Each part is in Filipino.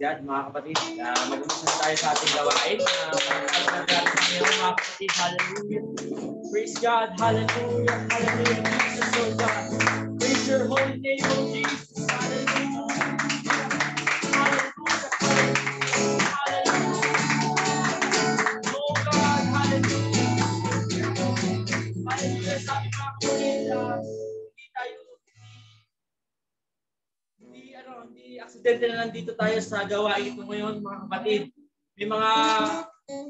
God, mga kapatid. Ah, uh, Mag-umpisa tayo sa ating gawain. Uh, mga kapatid, hallelujah. Praise God, hallelujah, hallelujah. Jesus, Lord God. Praise your holy name, O Jesus. extent na nandito tayo sa gawain ito ngayon mga kapatid. May mga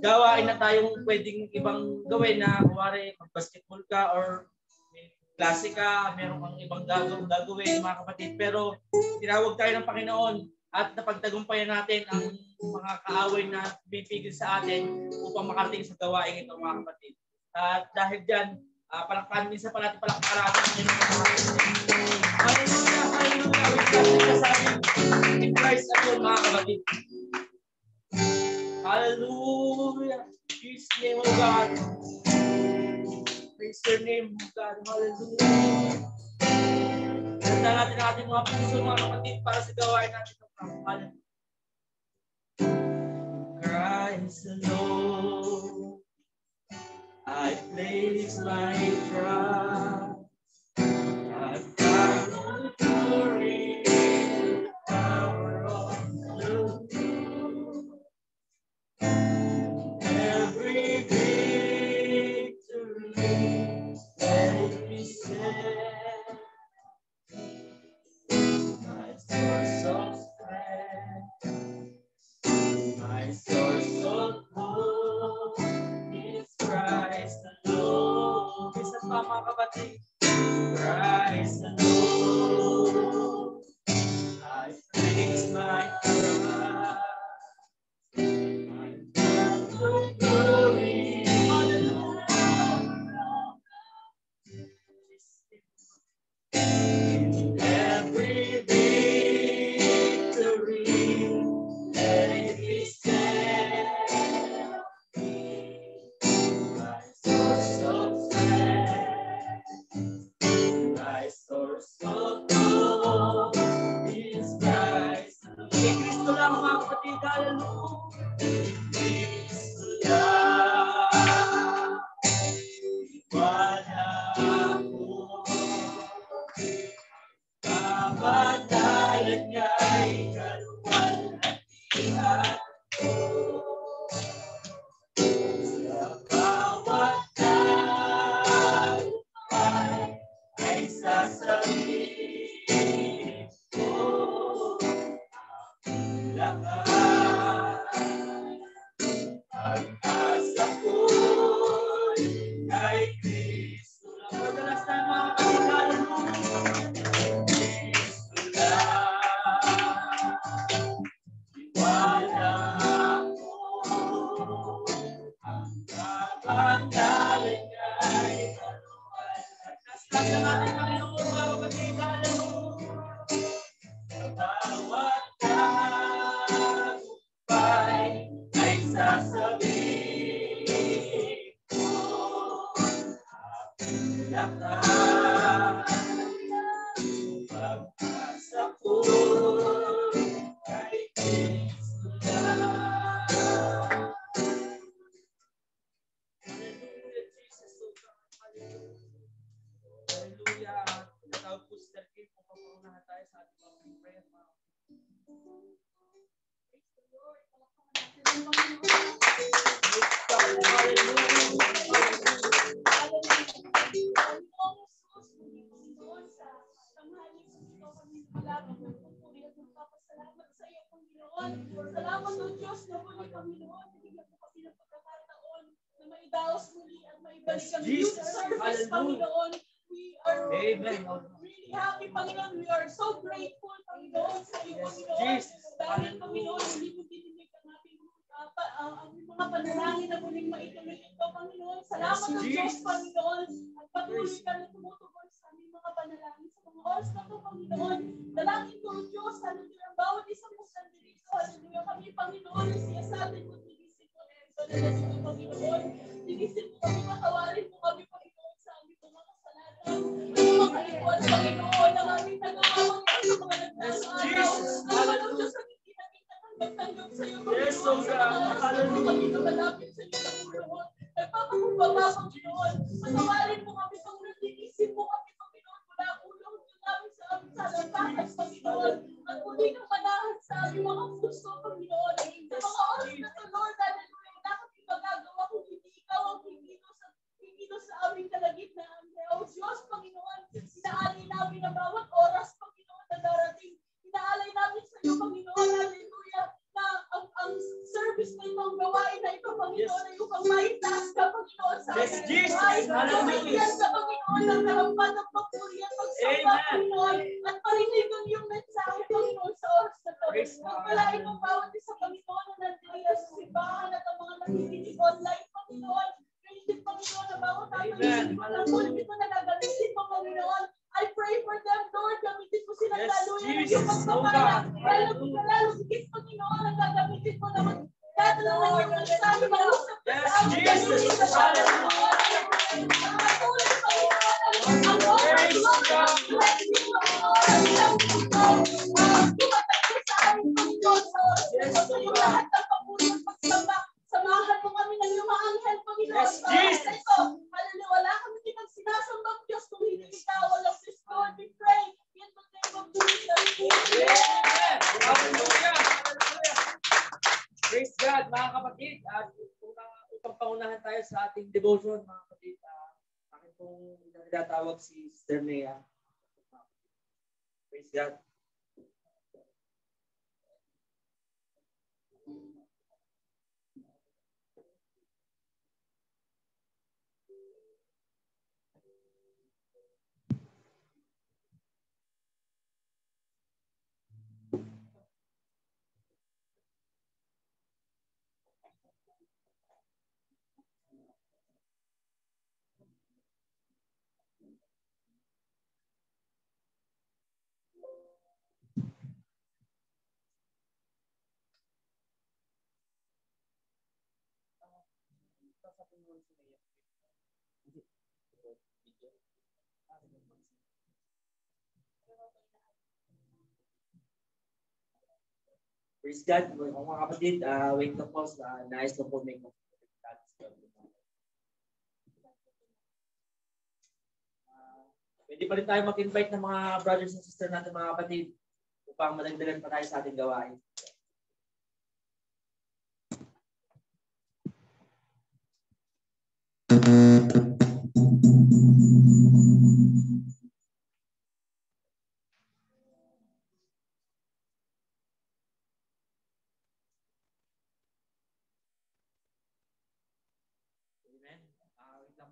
gawain na tayong pwedeng ibang gawin na kuwari mag-basketball ka or klase ka, meron kang ibang gagawin, gagawin mga kapatid. Pero tinawag tayo ng Panginoon at napagtagumpayan natin ang mga kaaway na bibigil sa atin upang makarating sa gawain ito mga kapatid. At dahil dyan, ah, uh, palakpakan minsan pa natin palakpakan natin. Hallelujah! Nag-accept siya sa akin. In Christ alone. Hallelujah. Praise name of God. Praise your name of God. Hallelujah. Ganda natin ang ating mga puso, para sa gawain natin ng kapal. Christ alone, I place my trust. Right. Hallelujah. tanggap sa'yo, Yes, Lord God. Hallelujah. Malapit sa'yo, Panginoon. Nagpapakumbaba, Panginoon. Patawarin mo kami Praise God. Mga kapatid, uh, wait lang po. Uh, nais lang po may Uh, Pwede pa rin tayo mag-invite ng mga brothers and sisters natin mga kapatid upang madagdagan pa tayo sa ating gawain.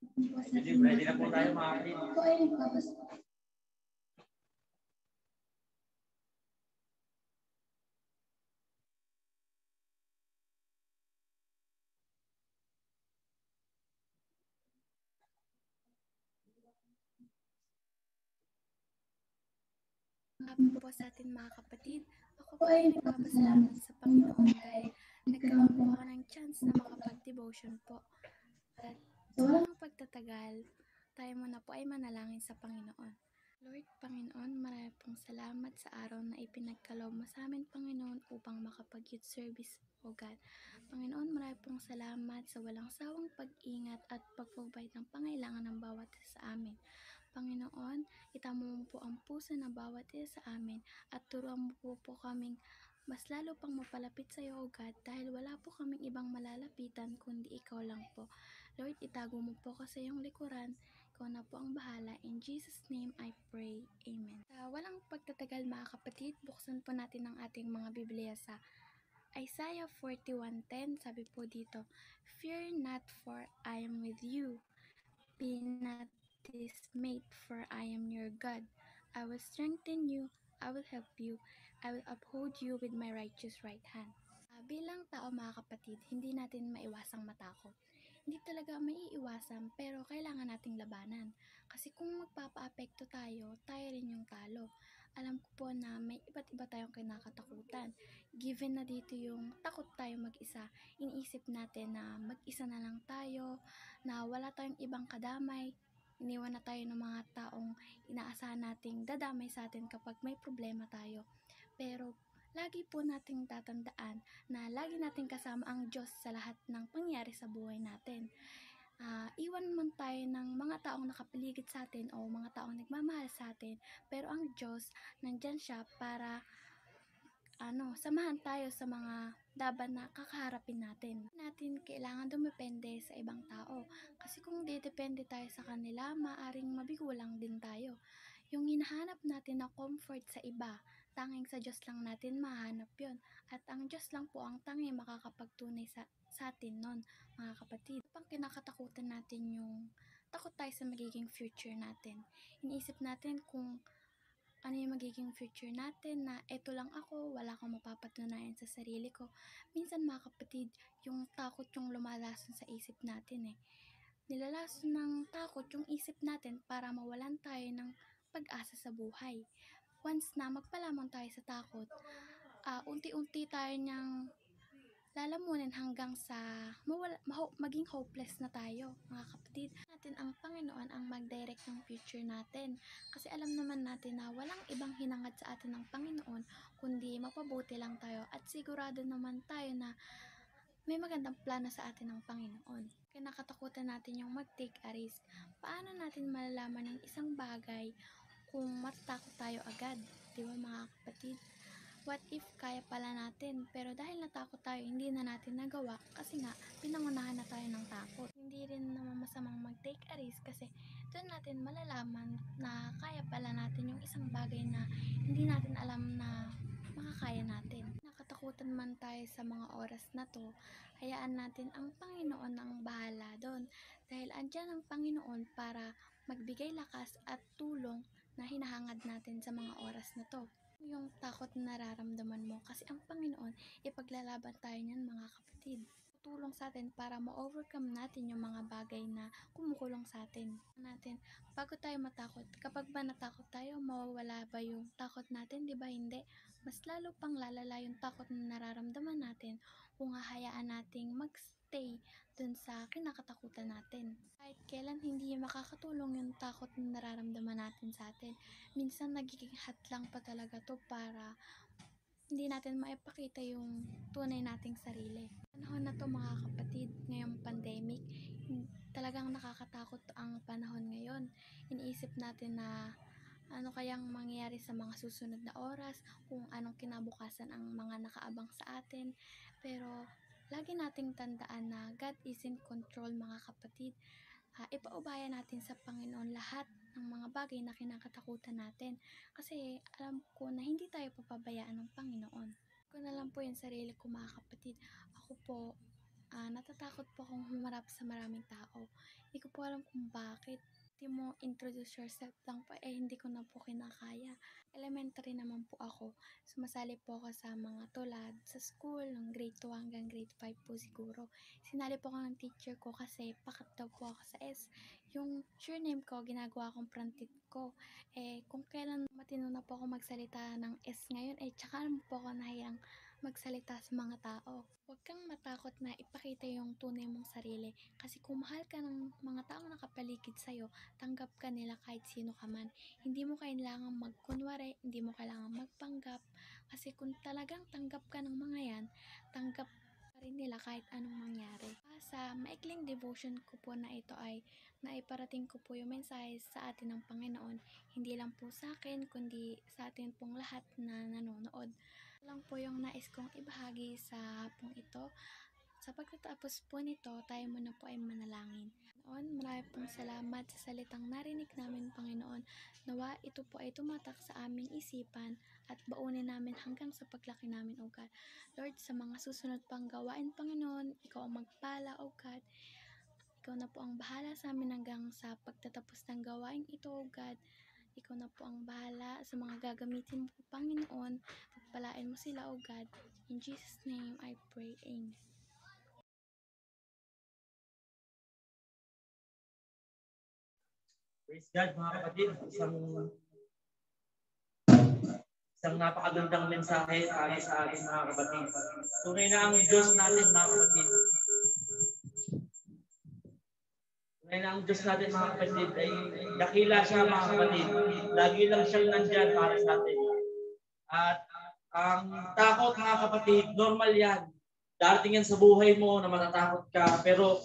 Ready, ready na po tayo mga kapatid. Ako ay nagpapasok. Po sa atin mga kapatid. Ako po ay nagpapasalamat sa Panginoon dahil nagkaroon po ako ng chance na makapag-devotion po. At sa walang pagtatagal, tayo muna po ay manalangin sa Panginoon. Lord, Panginoon, marami pong salamat sa araw na ipinagkaloob mo sa amin, Panginoon, upang makapag-youth service, O God. Panginoon, marami pong salamat sa walang sawang pag-ingat at pag-provide ng pangailangan ng bawat isa sa amin. Panginoon, itamo mo po ang puso ng bawat isa sa amin at turuan mo po po kaming mas lalo pang mapalapit sa iyo, O God, dahil wala po kaming ibang malalapitan kundi ikaw lang po. Lord, itago mo po ko sa iyong likuran. Ikaw na po ang bahala. In Jesus' name I pray. Amen. Sa walang pagtatagal mga kapatid, buksan po natin ang ating mga Biblia sa Isaiah 41.10. Sabi po dito, Fear not for I am with you. Be not dismayed for I am your God. I will strengthen you. I will help you. I will uphold you with my righteous right hand. Bilang tao mga kapatid, hindi natin maiwasang matakot. Hindi talaga maiiwasan pero kailangan nating labanan. Kasi kung magpapaapekto tayo, tayo rin yung talo. Alam ko po na may iba't iba tayong kinakatakutan. Given na dito yung takot tayo mag-isa, iniisip natin na mag-isa na lang tayo, na wala tayong ibang kadamay, iniwan na tayo ng mga taong inaasahan nating dadamay sa atin kapag may problema tayo. Pero lagi po nating tatandaan na lagi nating kasama ang Diyos sa lahat ng pangyari sa buhay natin. Ah, iwan man tayo ng mga taong nakapaligid sa atin o mga taong nagmamahal sa atin, pero ang Diyos nandyan siya para ano, samahan tayo sa mga laban na kakaharapin natin. Natin kailangan dumepende sa ibang tao. Kasi kung didepende tayo sa kanila, maaring mabigo lang din tayo. Yung hinahanap natin na comfort sa iba, tanging sa Diyos lang natin mahanap yon At ang Diyos lang po ang tanging makakapagtunay sa, sa atin nun, mga kapatid. Pang kinakatakutan natin yung takot tayo sa magiging future natin. Iniisip natin kung ano yung magiging future natin na eto lang ako, wala kang mapapatunayan sa sarili ko. Minsan mga kapatid, yung takot yung lumalason sa isip natin eh. Nilalason ng takot yung isip natin para mawalan tayo ng pag-asa sa buhay. Once na magpalamon tayo sa takot, ah, unti-unti tayo niyang lalamunin hanggang sa mawala, maho- maging hopeless na tayo, mga kapatid. Natin ang Panginoon ang mag-direct ng future natin. Kasi alam naman natin na walang ibang hinangad sa atin ng Panginoon, kundi mapabuti lang tayo at sigurado naman tayo na may magandang plano sa atin ng Panginoon. Kaya nakatakutan natin yung mag-take a risk. Paano natin malalaman yung isang bagay kung matatakot tayo agad? Di ba mga kapatid? What if kaya pala natin, pero dahil natakot tayo, hindi na natin nagawa kasi nga, pinangunahan na tayo ng takot. Hindi rin naman masamang mag-take a risk kasi doon natin malalaman na kaya pala natin yung isang bagay na hindi natin alam na makakaya natin. Nakatakutan man tayo sa mga oras na to, hayaan natin ang Panginoon ang bahala doon. Dahil andyan ang Panginoon para magbigay lakas at tulong na hinahangad natin sa mga oras na to. Yung takot na nararamdaman mo kasi ang Panginoon ipaglalaban tayo niyan mga kapatid. Tutulong sa atin para ma-overcome natin yung mga bagay na kumukulong sa atin. natin bago tayo matakot kapag ba natakot tayo mawawala ba yung takot natin di ba? Hindi. Mas lalo pang lalala yung takot na nararamdaman natin kung hahayaan nating magstay dun sa kinakatakutan natin kahit kailan hindi makakatulong yung takot na nararamdaman natin sa atin minsan nagiging hatlang pa talaga to para hindi natin maipakita yung tunay nating sarili. Panahon na to mga kapatid, ngayong pandemic, talagang nakakatakot ang panahon ngayon. Iniisip natin na ano kayang mangyayari sa mga susunod na oras, kung anong kinabukasan ang mga nakaabang sa atin. Pero lagi nating tandaan na God is in control mga kapatid. Ah, ipaubaya natin sa Panginoon lahat ng mga bagay na kinakatakutan natin. Kasi alam ko na hindi tayo papabayaan ng Panginoon. Ko na lang po yung sarili ko mga kapatid. Ako po, ah, natatakot po akong humarap sa maraming tao. Hindi ko po alam kung bakit. Hindi mo introduce yourself lang po, eh hindi ko na po kinakaya. Elementary naman po ako. Sumasali po ako sa mga tulad sa school, ng grade 2 hanggang grade 5 po siguro. Sinali po ako ng teacher ko kasi pakat daw po ako sa S. Yung surname ko, ginagawa kong prantit ko. Eh, kung kailan matino na po ako magsalita ng S ngayon, eh, tsaka po ako nahiyang magsalita sa mga tao. Huwag kang matakot na ipakita yung tunay mong sarili kasi kung mahal ka ng mga taong nakapaligid sa'yo, tanggap ka nila kahit sino ka man. Hindi mo kailangang magkunwari, hindi mo kailangang magpanggap kasi kung talagang tanggap ka ng mga yan, tanggap pa rin nila kahit anong mangyari. Ah, Sa maikling devotion ko po na ito ay naiparating ko po yung mensahe sa atin ng Panginoon. Hindi lang po sa akin, kundi sa atin pong lahat na nanonood. Lang po yung nais kong ibahagi sa hapong ito. Sa pagtatapos po nito, tayo muna po ay manalangin. Noon, marami pong salamat sa salitang narinig namin, Panginoon. Nawa, ito po ay tumatak sa aming isipan at baunin namin hanggang sa paglaki namin, O God. Lord, sa mga susunod pang gawain, Panginoon, Ikaw ang magpala, O God. Ikaw na po ang bahala sa amin hanggang sa pagtatapos ng gawain ito, O God. Ikaw na po ang bahala sa mga gagamitin mo, Panginoon. Pagpalain mo sila, O God. In Jesus' name, I pray. Amen. Praise God mga kapatid. Isang isang napakagandang mensahe para sa ating mga kapatid. Tunay na ang Diyos natin mga kapatid. Tunay na ang Diyos natin mga kapatid ay dakila siya mga kapatid. Lagi lang siyang nandyan para sa atin. At ang takot mga kapatid, normal yan. Darating yan sa buhay mo na matatakot ka. Pero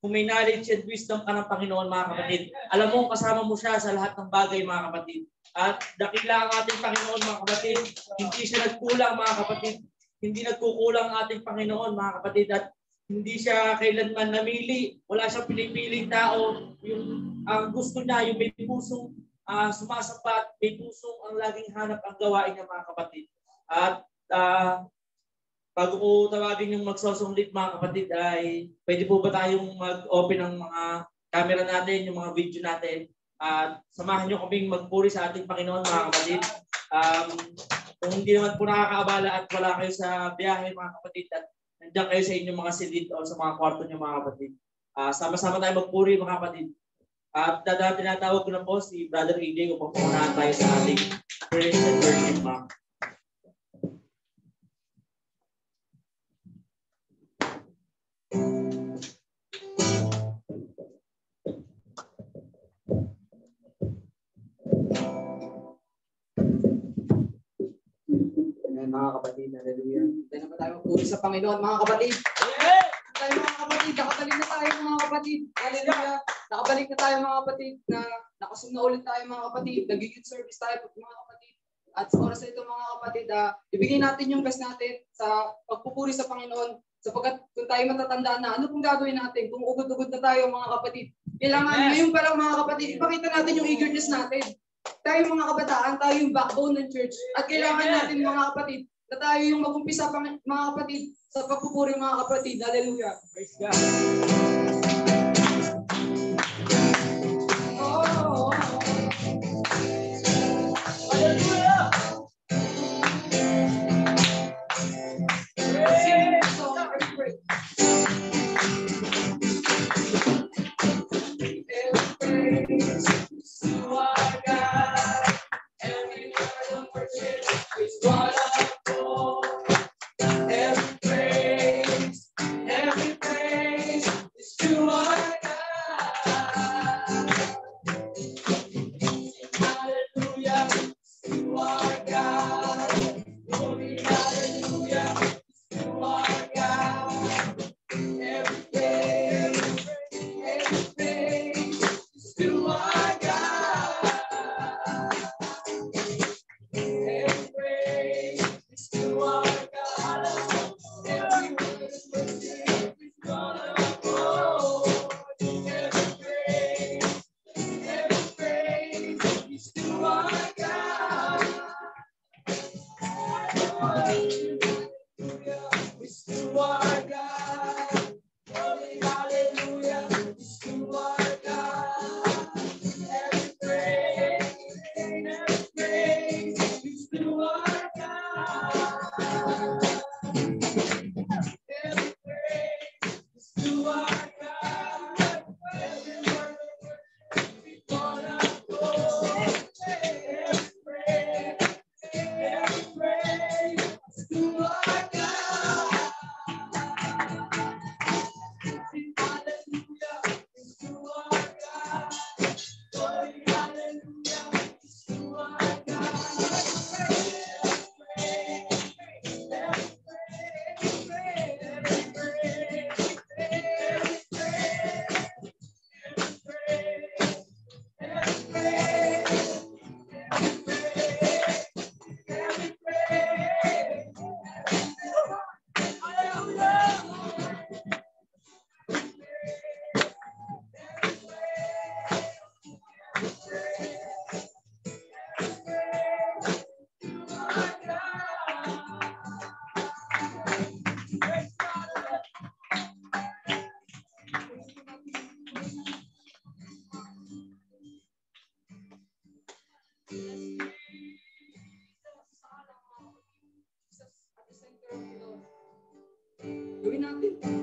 kung may knowledge and wisdom ka ng Panginoon mga kapatid, alam mo kasama mo siya sa lahat ng bagay mga kapatid. At dakila ang ating Panginoon mga kapatid. Hindi siya nagkulang mga kapatid. Hindi nagkukulang ang ating Panginoon mga kapatid. At hindi siya kailanman namili. Wala siyang pinipiling tao. Yung ang gusto niya, yung may pusong uh, sumasapat, may pusong ang laging hanap ang gawain niya mga kapatid. At uh, bago ko tawagin yung magsosunglit mga kapatid ay pwede po ba tayong mag-open ng mga camera natin, yung mga video natin at samahan nyo kaming magpuri sa ating Panginoon mga kapatid. Um, kung hindi naman po nakakaabala at wala kayo sa biyahe mga kapatid at nandiyan kayo sa inyong mga silid o sa mga kwarto nyo mga kapatid. Uh, sama-sama tayo magpuri mga kapatid. At uh, tinatawag ko na po si Brother AJ upang pumunaan tayo sa ating praise and worship mga Amen, mga kapatid. Hallelujah. Tayo na ba tayo magpuri sa Panginoon, mga kapatid? Tayo mga kapatid, nakabalik na tayo mga kapatid. Hallelujah. Nakabalik na tayo mga kapatid na nakasum na ulit tayo mga kapatid. Nag-youth service tayo mga kapatid. At sa oras na ito mga kapatid, uh, ibigay natin yung best natin sa pagpupuri sa Panginoon. Sapagkat kung tayo matatanda na, ano pong gagawin natin? Kung ugod-ugod na tayo mga kapatid. Kailangan Amen. ngayon pa lang mga kapatid, ipakita natin yung eagerness natin tayo mga kabataan, tayo yung backbone ng church. At kailangan Amen. natin mga kapatid, na tayo yung mag-umpisa mga kapatid sa pagpupuri mga kapatid. Hallelujah. Praise God. Natin,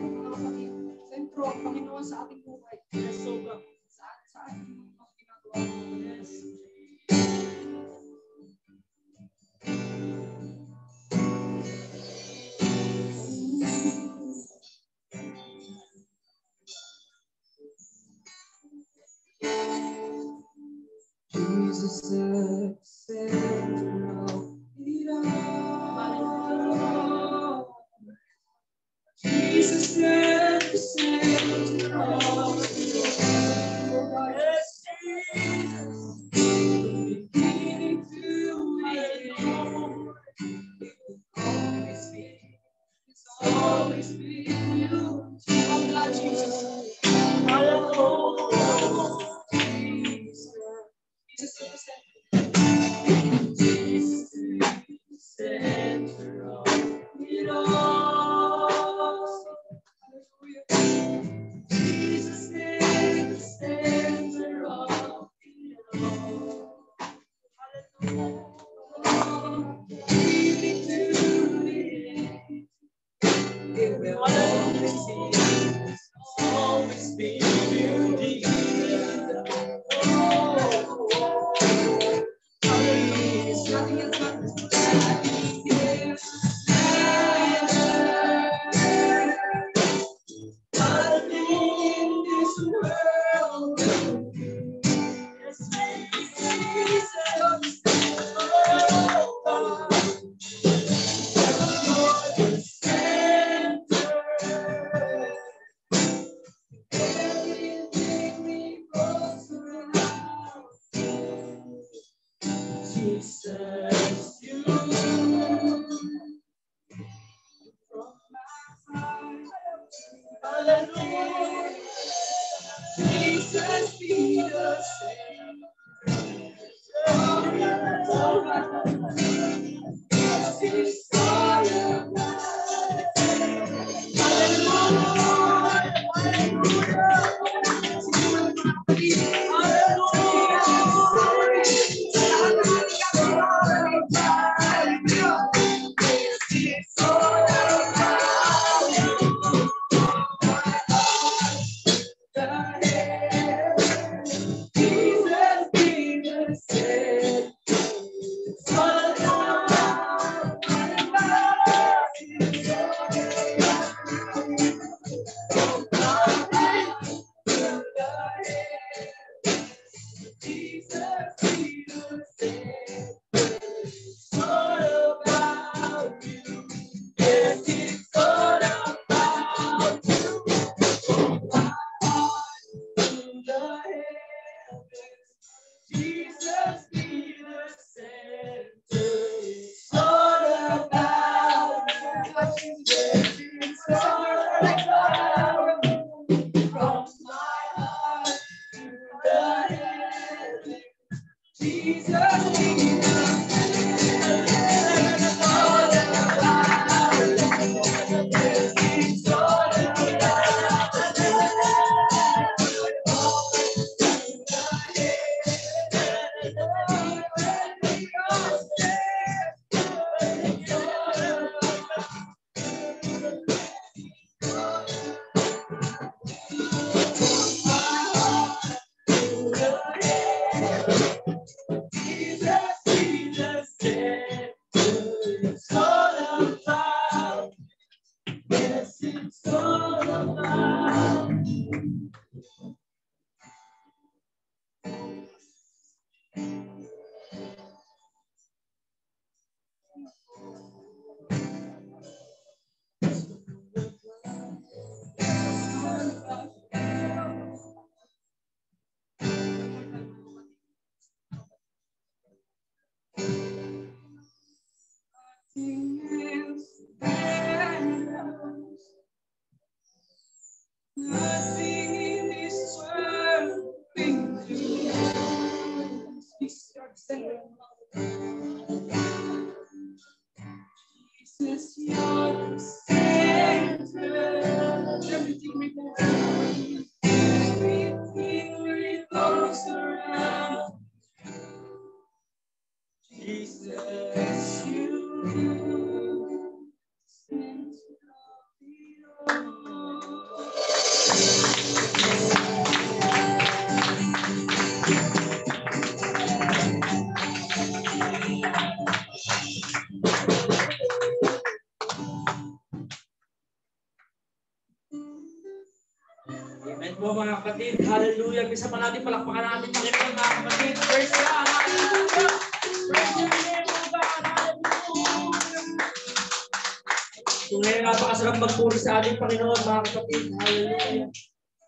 Kung ngayon napakasarap magpuri sa ating Panginoon mga kapatid. Hallelujah.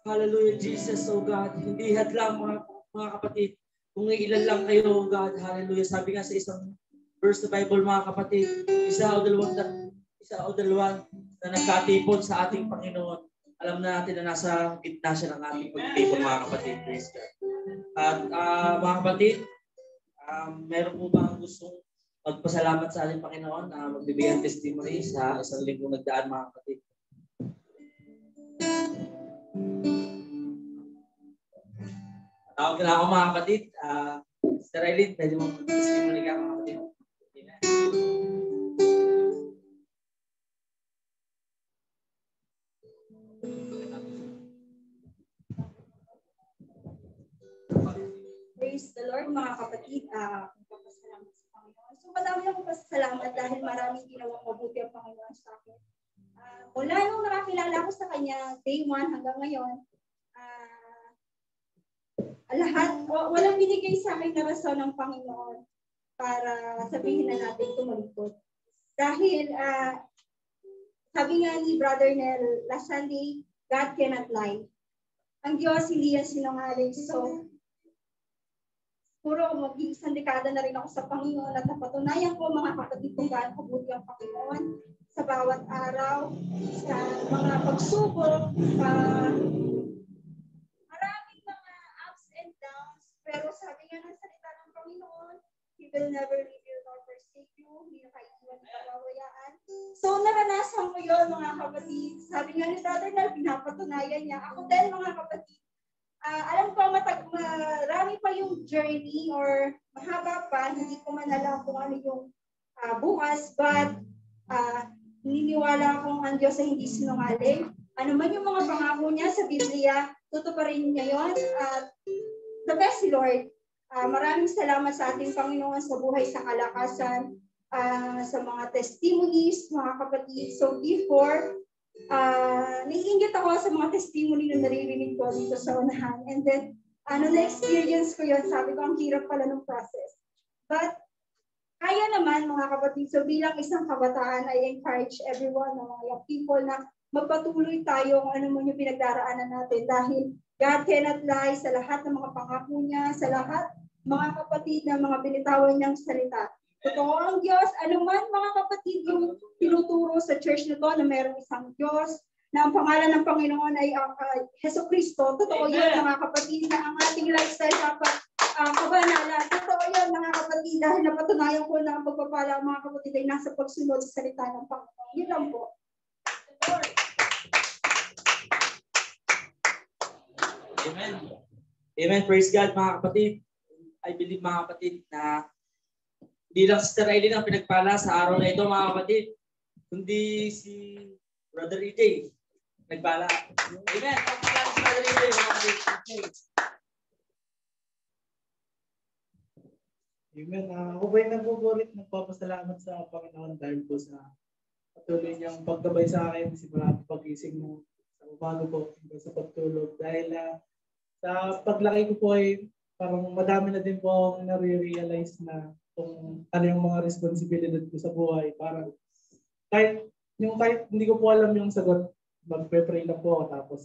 Hallelujah, Jesus, O God. Hindi hadlang mga, mga kapatid. Kung ilan lang kayo, O God. Hallelujah. Sabi nga sa isang verse ng Bible, mga kapatid, isa o dalawang, isa o dalawang na nagkatipon sa ating Panginoon alam na natin na nasa gitna siya ng ating pagtipon mga kapatid. Praise God. At uh, mga kapatid, um, meron po ba ang gustong magpasalamat sa ating Panginoon na uh, magbibigay testimony sa isang linggo nagdaan mga kapatid? Tawag na ako mga kapatid. Uh, Sister Eileen, pwede mo testimony ka mga kapatid. Praise the Lord mga kapatid. Uh, magpapasalamat sa Panginoon. So madami akong pasalamat dahil maraming ginawang mabuti ang Panginoon sa akin. Uh, mula nung nakakilala ko sa Kanya, day one hanggang ngayon, uh, lahat, walang binigay sa akin na rason ng Panginoon para sabihin na natin tumalikod. Dahil, uh, sabi nga ni Brother Nel last Sunday, God cannot lie. Ang Diyos hindi yan sinungaling. So, Puro mag-iisang dekada na rin ako sa Panginoon at napatunayan ko mga kapatid kung gaano kabuti ang Panginoon sa bawat araw, sa mga pagsubok, uh, maraming mga ups and downs, pero sabi nga ng salita ng Panginoon, He will never leave you nor forsake you, hindi na kayo iwan kawawayaan. So naranasan ko yun mga kapatid. Sabi nga ni Brother Nel, pinapatunayan niya. Ako din mga kapatid, uh, alam ko matag marami pa yung journey or mahaba pa, hindi ko man alam kung ano yung uh, bukas, but uh, niniwala akong ang Diyos ay hindi sinungaling. Ano man yung mga pangako niya sa Biblia, tutuparin niya yon at the best Lord. Uh, maraming salamat sa ating Panginoon sa buhay sa kalakasan, uh, sa mga testimonies, mga kapatid. So before, uh, naiingit ako sa mga testimony na naririnig ko dito sa unahan. And then, ano na-experience ko yun, sabi ko, ang hirap pala ng process. But, kaya naman mga kapatid, so bilang isang kabataan, I encourage everyone, mga young people na magpatuloy tayo kung ano mo yung pinagdaraanan natin dahil God cannot lie sa lahat ng mga pangako niya, sa lahat mga kapatid na mga binitawan niyang salita. Totoo ang Diyos. Ano man mga kapatid yung tinuturo sa church na to na mayroong isang Diyos na ang pangalan ng Panginoon ay uh, uh, Heso Kristo. Totoo Amen. yun mga kapatid na ang ating lifestyle dapat uh, kabanalan. Totoo yun mga kapatid dahil napatunayan ko na ang pagpapala mga kapatid ay nasa pagsunod sa salita ng Panginoon. Yun lang po. Amen. Amen. Praise God mga kapatid. I believe mga kapatid na hindi lang si Sister Eileen ang pinagpala sa araw na ito mga kapatid, kundi si Brother EJ nagpala. Amen. Pagpala si Brother EJ mga kapatid. Amen. Uh, ako ba'y nagbuburit, nagpapasalamat sa Panginoon dahil po sa patuloy niyang paggabay sa akin, simula pagising mo sa umaga po hanggang sa pagtulog. Dahil uh, sa paglaki ko po ay parang madami na din po akong nare-realize na kung ano yung mga responsibilidad ko sa buhay. Parang kahit yung kahit hindi ko po alam yung sagot, magpe-pray lang po ako tapos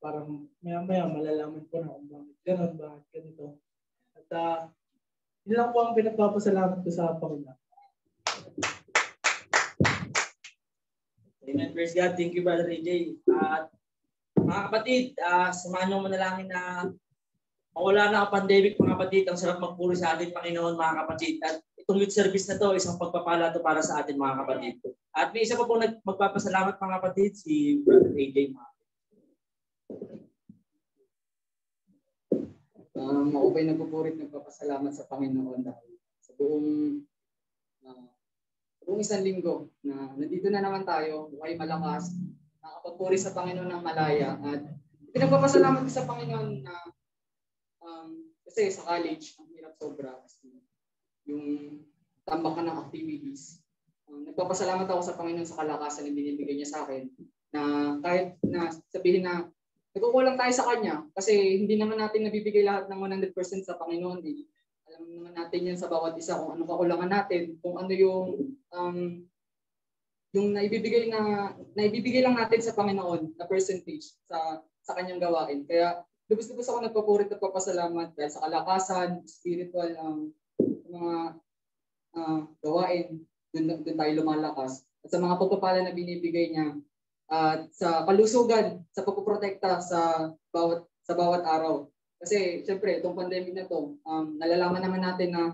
parang maya-maya malalaman ko na kung bakit ganun, bakit ganito. At uh, yun lang po ang pinagpapasalamat ko sa Panginoon. Amen. Praise God. Thank you, Brother AJ. At mga kapatid, uh, samahan nyo manalangin na wala na ang pandemic mga kapatid, ang sarap magpuri sa ating Panginoon mga kapatid. At itong youth service na to, isang pagpapala to para sa atin mga kapatid. At may isa pa po magpapasalamat mga kapatid, si Brother AJ mga Um, ako ba'y nagpupurit nagpapasalamat sa Panginoon dahil sa buong uh, buong isang linggo na nandito na naman tayo, buhay malakas, nakapagpuri sa Panginoon ng malaya at pinagpapasalamat ko sa Panginoon na Um, kasi sa college, ang hirap sobra kasi yung tambak ka ng activities. Um, nagpapasalamat ako sa Panginoon sa kalakasan na binibigay niya sa akin na kahit na sabihin na nagkukulang tayo sa Kanya kasi hindi naman natin nabibigay lahat ng 100% sa Panginoon. Eh. Alam naman natin yan sa bawat isa kung anong kakulangan natin, kung ano yung um, yung naibibigay na naibibigay lang natin sa Panginoon na percentage sa sa kanyang gawain. Kaya lubos-lubos ako nagpupuri at papasalamat dahil sa kalakasan, spiritual um, mga uh, gawain, doon, doon tayo lumalakas. At sa mga pagpapala na binibigay niya, at sa kalusugan, sa pagpoprotekta sa bawat sa bawat araw. Kasi syempre, itong pandemic na to, um, nalalaman naman natin na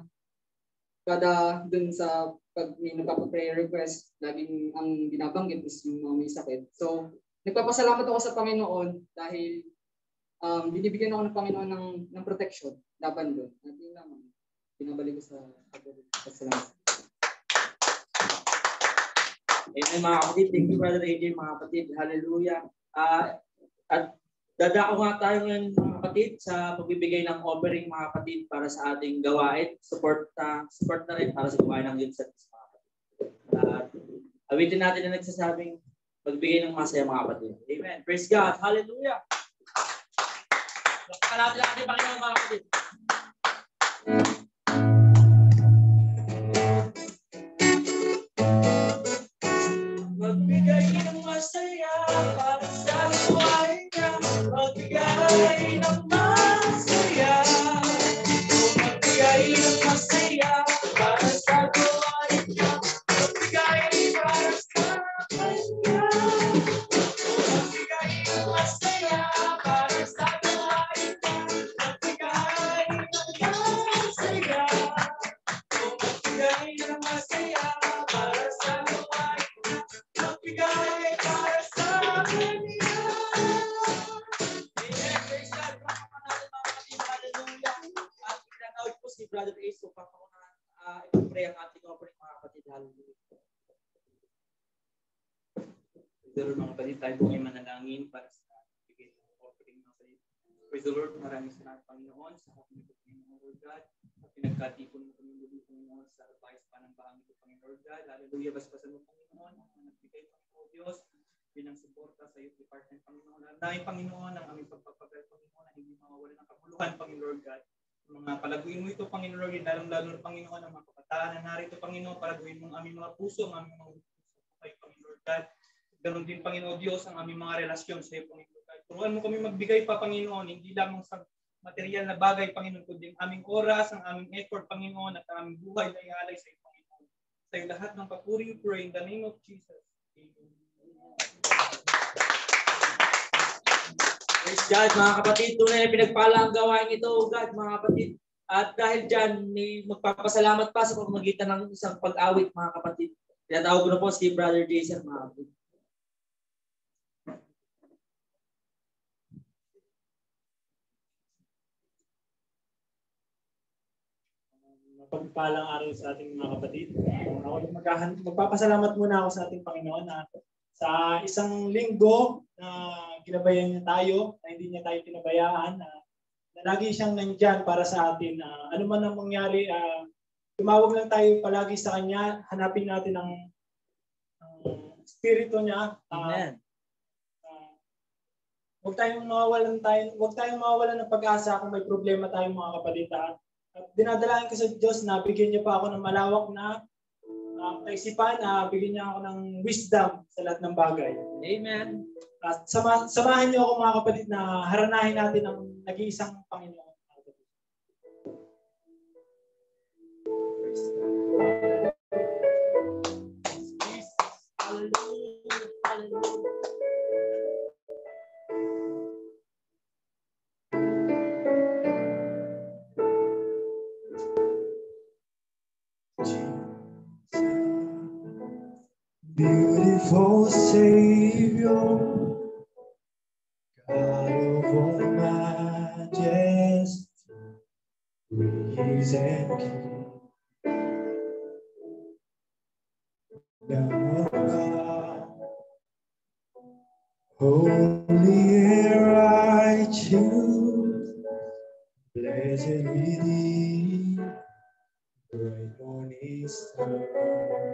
kada dun sa pag may nagpapa-prayer request, laging ang binabanggit is yung mga may sakit. So, nagpapasalamat ako sa Panginoon dahil um, binibigyan ako ng Panginoon ng, ng protection laban doon. At yun lang, binabalik ko sa pagpapasalamat. Amen mga kapatid. Thank you Brother AJ mga kapatid. Hallelujah. Uh, at dadako nga tayo ngayon mga kapatid sa pagbibigay ng offering mga kapatid para sa ating gawain. Support uh, support na rin para sa gawain ng youth service mga kapatid. At uh, awitin natin na nagsasabing magbigay ng masaya mga kapatid. Amen. Praise God. Hallelujah. Natin ang ating Panginoon mga kapatid. Palaguin mo ito Panginoon Lord, lalong lalo na Panginoon ang mga kabataan na narito Panginoon, palaguin mo ang aming mga puso, ang aming mga puso kay Panginoon God. Ganon din, Panginoon Diyos, ang aming mga relasyon sa iyo, Panginoon. Turuan mo kami magbigay pa, Panginoon, hindi lamang sa material na bagay, Panginoon, kundi ang aming oras, ang aming effort, Panginoon, at ang aming buhay na ialay sa iyo, Panginoon. Sa iyo lahat ng papuri, pray in the name of Jesus. Amen. Praise God, mga kapatid. Tunay na pinagpala ang gawain ito, oh God, mga kapatid. At dahil dyan, may magpapasalamat pa sa pamamagitan ng isang pag-awit, mga kapatid. Tinatawag ko na po si Brother Jason, mga kapatid. Mapagpalang araw sa ating mga kapatid. Ako maghahan, magpapasalamat muna ako sa ating Panginoon na sa isang linggo na ginabayan niya tayo, na hindi niya tayo pinabayaan, na, na lagi siyang nandyan para sa atin. Uh, ano man ang mangyari, uh, tumawag lang tayo palagi sa Kanya, hanapin natin ang, ang spirito niya. Uh, Amen. Uh, huwag tayong mawawalan tayo, huwag tayong mawawalan ng pag-asa kung may problema tayong mga kapatid. At dinadalayan ko sa Diyos na bigyan niya pa ako ng malawak na uh, kaisipan, na uh, bigyan niya ako ng wisdom sa lahat ng bagay. Amen. At sama, samahan niyo ako mga kapatid na haranahin natin ang nag-iisang Panginoon. Hallelujah. Beautiful Savior, God of all majesty, risen King, Lamb of God, holy and righteous, blessed Redeemer, bright morning star.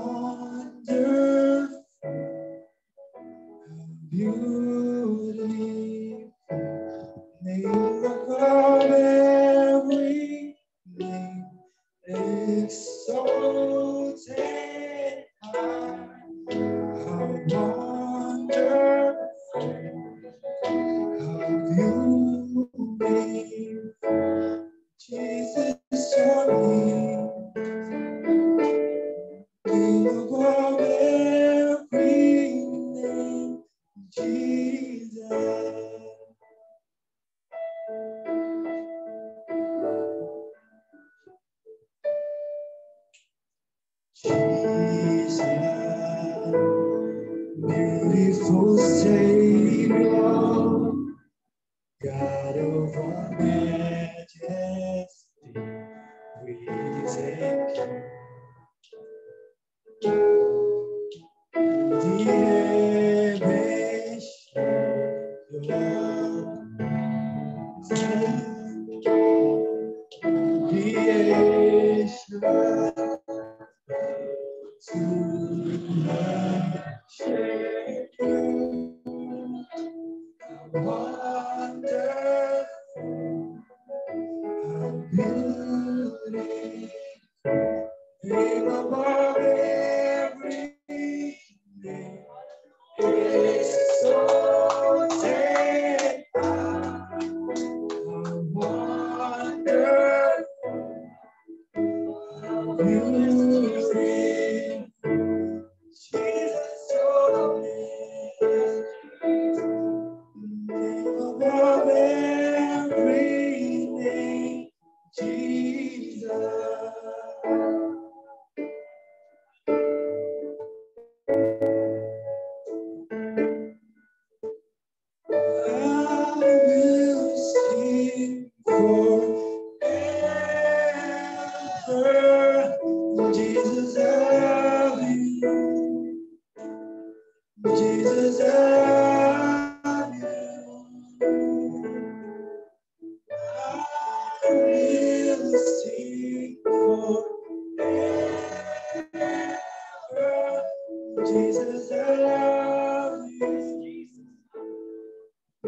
Jesus, I love you.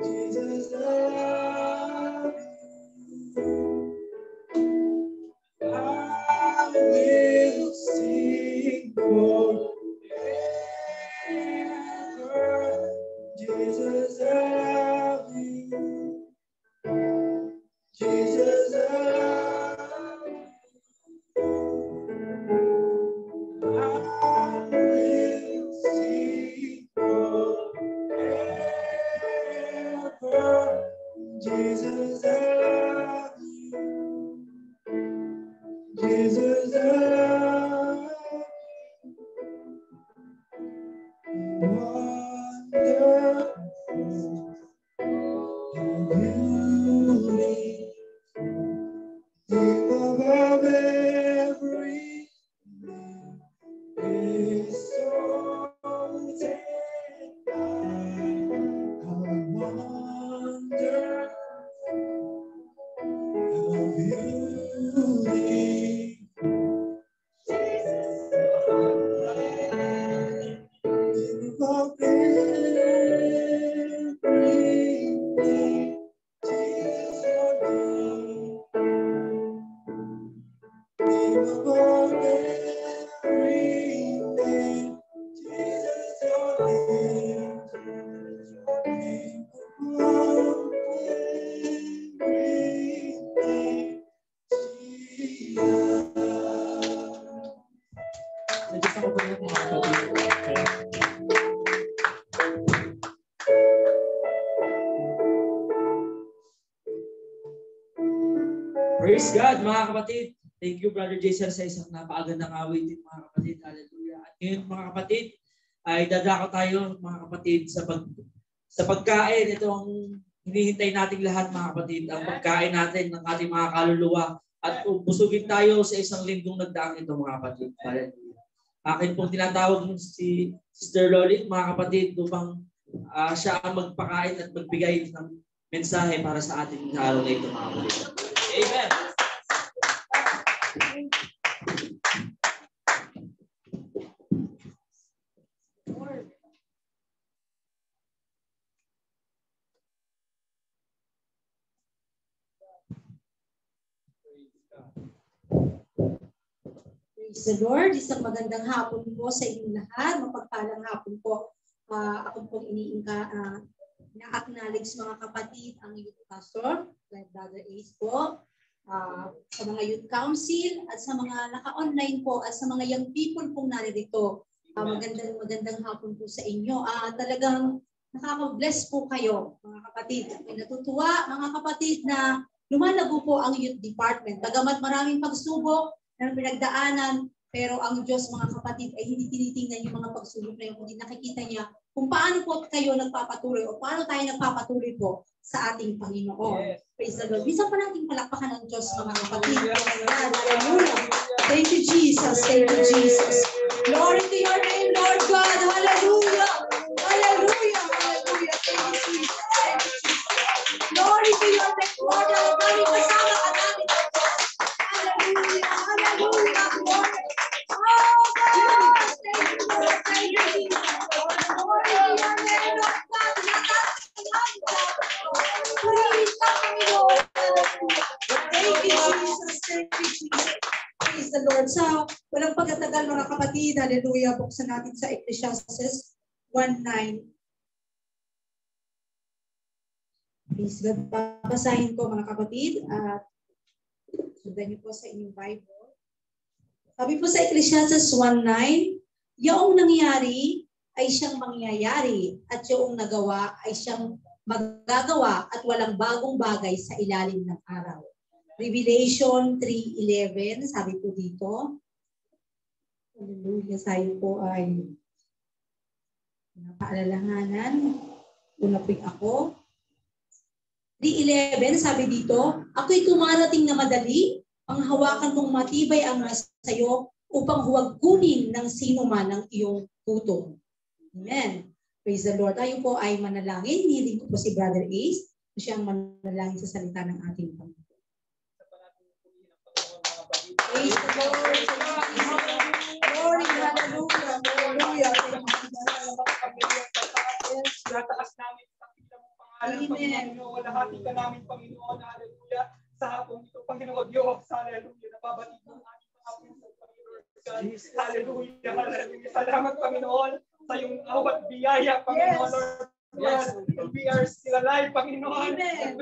Jesus, I love Jason, sa isang napakagandang awitin, mga kapatid. Hallelujah. At ngayon, mga kapatid, ay dadako tayo, mga kapatid, sa pag sa pagkain. Ito ang hinihintay nating lahat, mga kapatid. Ang pagkain natin ng ating mga kaluluwa. At busugin tayo sa isang linggong nagdaang ito, mga kapatid. Hallelujah. Akin pong tinatawag si Sister Lolit, mga kapatid, upang ah, siya ang magpakain at magbigay ng mensahe para sa ating araw na ito mga kapatid. Amen. Praise the Lord. Isang magandang hapon po sa inyong lahat. Mapagpalang hapon po. Uh, ako pong iniingka, uh, na-acknowledge mga kapatid ang youth pastor, like Brother Ace po, uh, sa mga youth council, at sa mga naka-online po, at sa mga young people pong naririto. Uh, magandang magandang hapon po sa inyo. Uh, talagang nakaka-bless po kayo, mga kapatid. May natutuwa, mga kapatid, na lumalago po ang youth department. Bagamat maraming pagsubok, ng pinagdaanan, pero ang Diyos, mga kapatid, ay hindi tinitingnan yung mga pagsubok na yun, kundi nakikita niya kung paano po kayo nagpapatuloy o paano tayo nagpapatuloy po sa ating Panginoon. Yes. Praise the Lord. Minsan pa natin palakpakan ng Diyos, mga kapatid. Hallelujah. Thank you, Jesus. Thank you, Jesus. Glory to your name, Lord God. Hallelujah. Lord. Hallelujah. Kasama ka namin, Hallelujah. Hallelujah. Glory. Oh, God. Thank you, Lord. Thank you, Jesus. Glory to your name, Lord God. Praise Lord. Thank you, Jesus. Thank you. Praise the Lord. Sa walang mga kapatid, hallelujah, buksan natin sa Ecclesiastes 1.9. Please God, babasahin ko mga kapatid at sundan niyo po sa inyong Bible. Sabi po sa Ecclesiastes 1.9, yung nangyari ay siyang mangyayari at yung nagawa ay siyang magagawa at walang bagong bagay sa ilalim ng araw. Revelation 3.11, sabi po dito, Hallelujah, sayo po ay napaalalahanan. Una po'y ako. 3.11, sabi dito, ako'y tumarating na madali, ang hawakan mong matibay ang sa'yo upang huwag kunin ng sino man ang iyong tutong. Amen. Praise the Lord. Tayo po ay manalangin. Hiling ko po si Brother Ace. Siyang manalangin sa salita ng ating Panginoon. Praise the Lord. Glory, hallelujah. Hallelujah. Tataas namin sa pangalan, Panginoon. Walahati ka namin, Panginoon. Hallelujah. Sa hapong ito, Panginoon Diyos. Hallelujah. Nababatid ng aming mga puso, Panginoon. Hallelujah. Hallelujah. Salamat, Panginoon, sa iyong awat biyaya, Panginoon. Lord. Yes. We are still alive, Panginoon. Amen.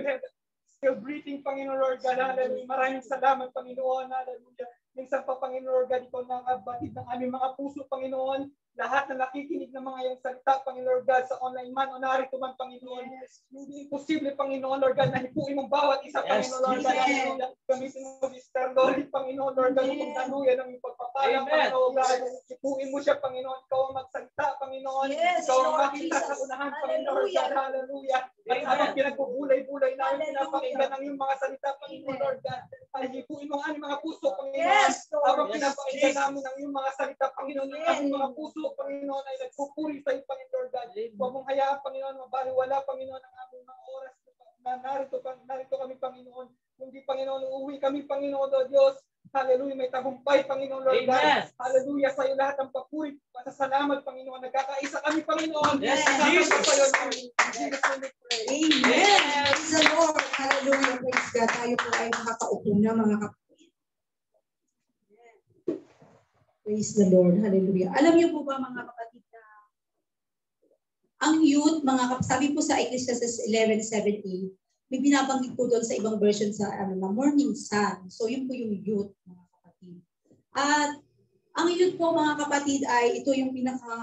Still breathing, Panginoon, Lord God. Hallelujah. Maraming salamat, Panginoon. Hallelujah. Minsan pa, Panginoon, Lord God, ikaw na ang batid ng aming mga puso, Panginoon lahat na nakikinig ng mga iyong salita, Panginoon Lord God, sa online man o narito man, Panginoon. Yes. Hindi imposible, Panginoon Lord God, na hipuin mong bawat isa, yes. Panginoon Lord God. Hallelujah. Gamitin mo, Mr. Lord, Panginoon Lord God, kung daluyan ng iyong pagpapala, Panginoon God. Hipuin mo siya, Panginoon. Ikaw ang magsalita, Panginoon. Yes, Ikaw ang makita sa unahan, Panginoon Lord God. Hallelujah. At habang pinagbubulay-bulay namin, pinapakinggan ng iyong mga salita, Panginoon Lord God. Ay, hipuin mo ang aming mga puso, Panginoon. Yes. Habang Yes, pinapakinggan namin ang iyong mga salita, Panginoon, ang mga puso, Panginoon, ay nagpupuri sa iyo, Panginoon God. Huwag mong hayaan, Panginoon, mabaliwala, Panginoon, ang aming mga oras na narito, narito kami, Panginoon. Kundi, Panginoon, uuwi kami, Panginoon, O Diyos. Hallelujah, may tagumpay, Panginoon, Lord God. Amen. Hallelujah, sa iyo lahat ng papuri. Pasasalamat, Panginoon. Nagkakaisa kami, Panginoon. Yes, Jesus. sa iyo. Amen. Praise the Lord. Hallelujah. Praise God. Tayo po ay makakaupo na mga kapatid. Praise the Lord. Hallelujah. Alam niyo po ba mga kapatid na ang youth, mga kap- sabi po sa Ecclesiastes 11.7a, may binabanggit po doon sa ibang version sa ano, na morning sun. So yun po yung youth, mga kapatid. At ang youth po mga kapatid ay ito yung pinaka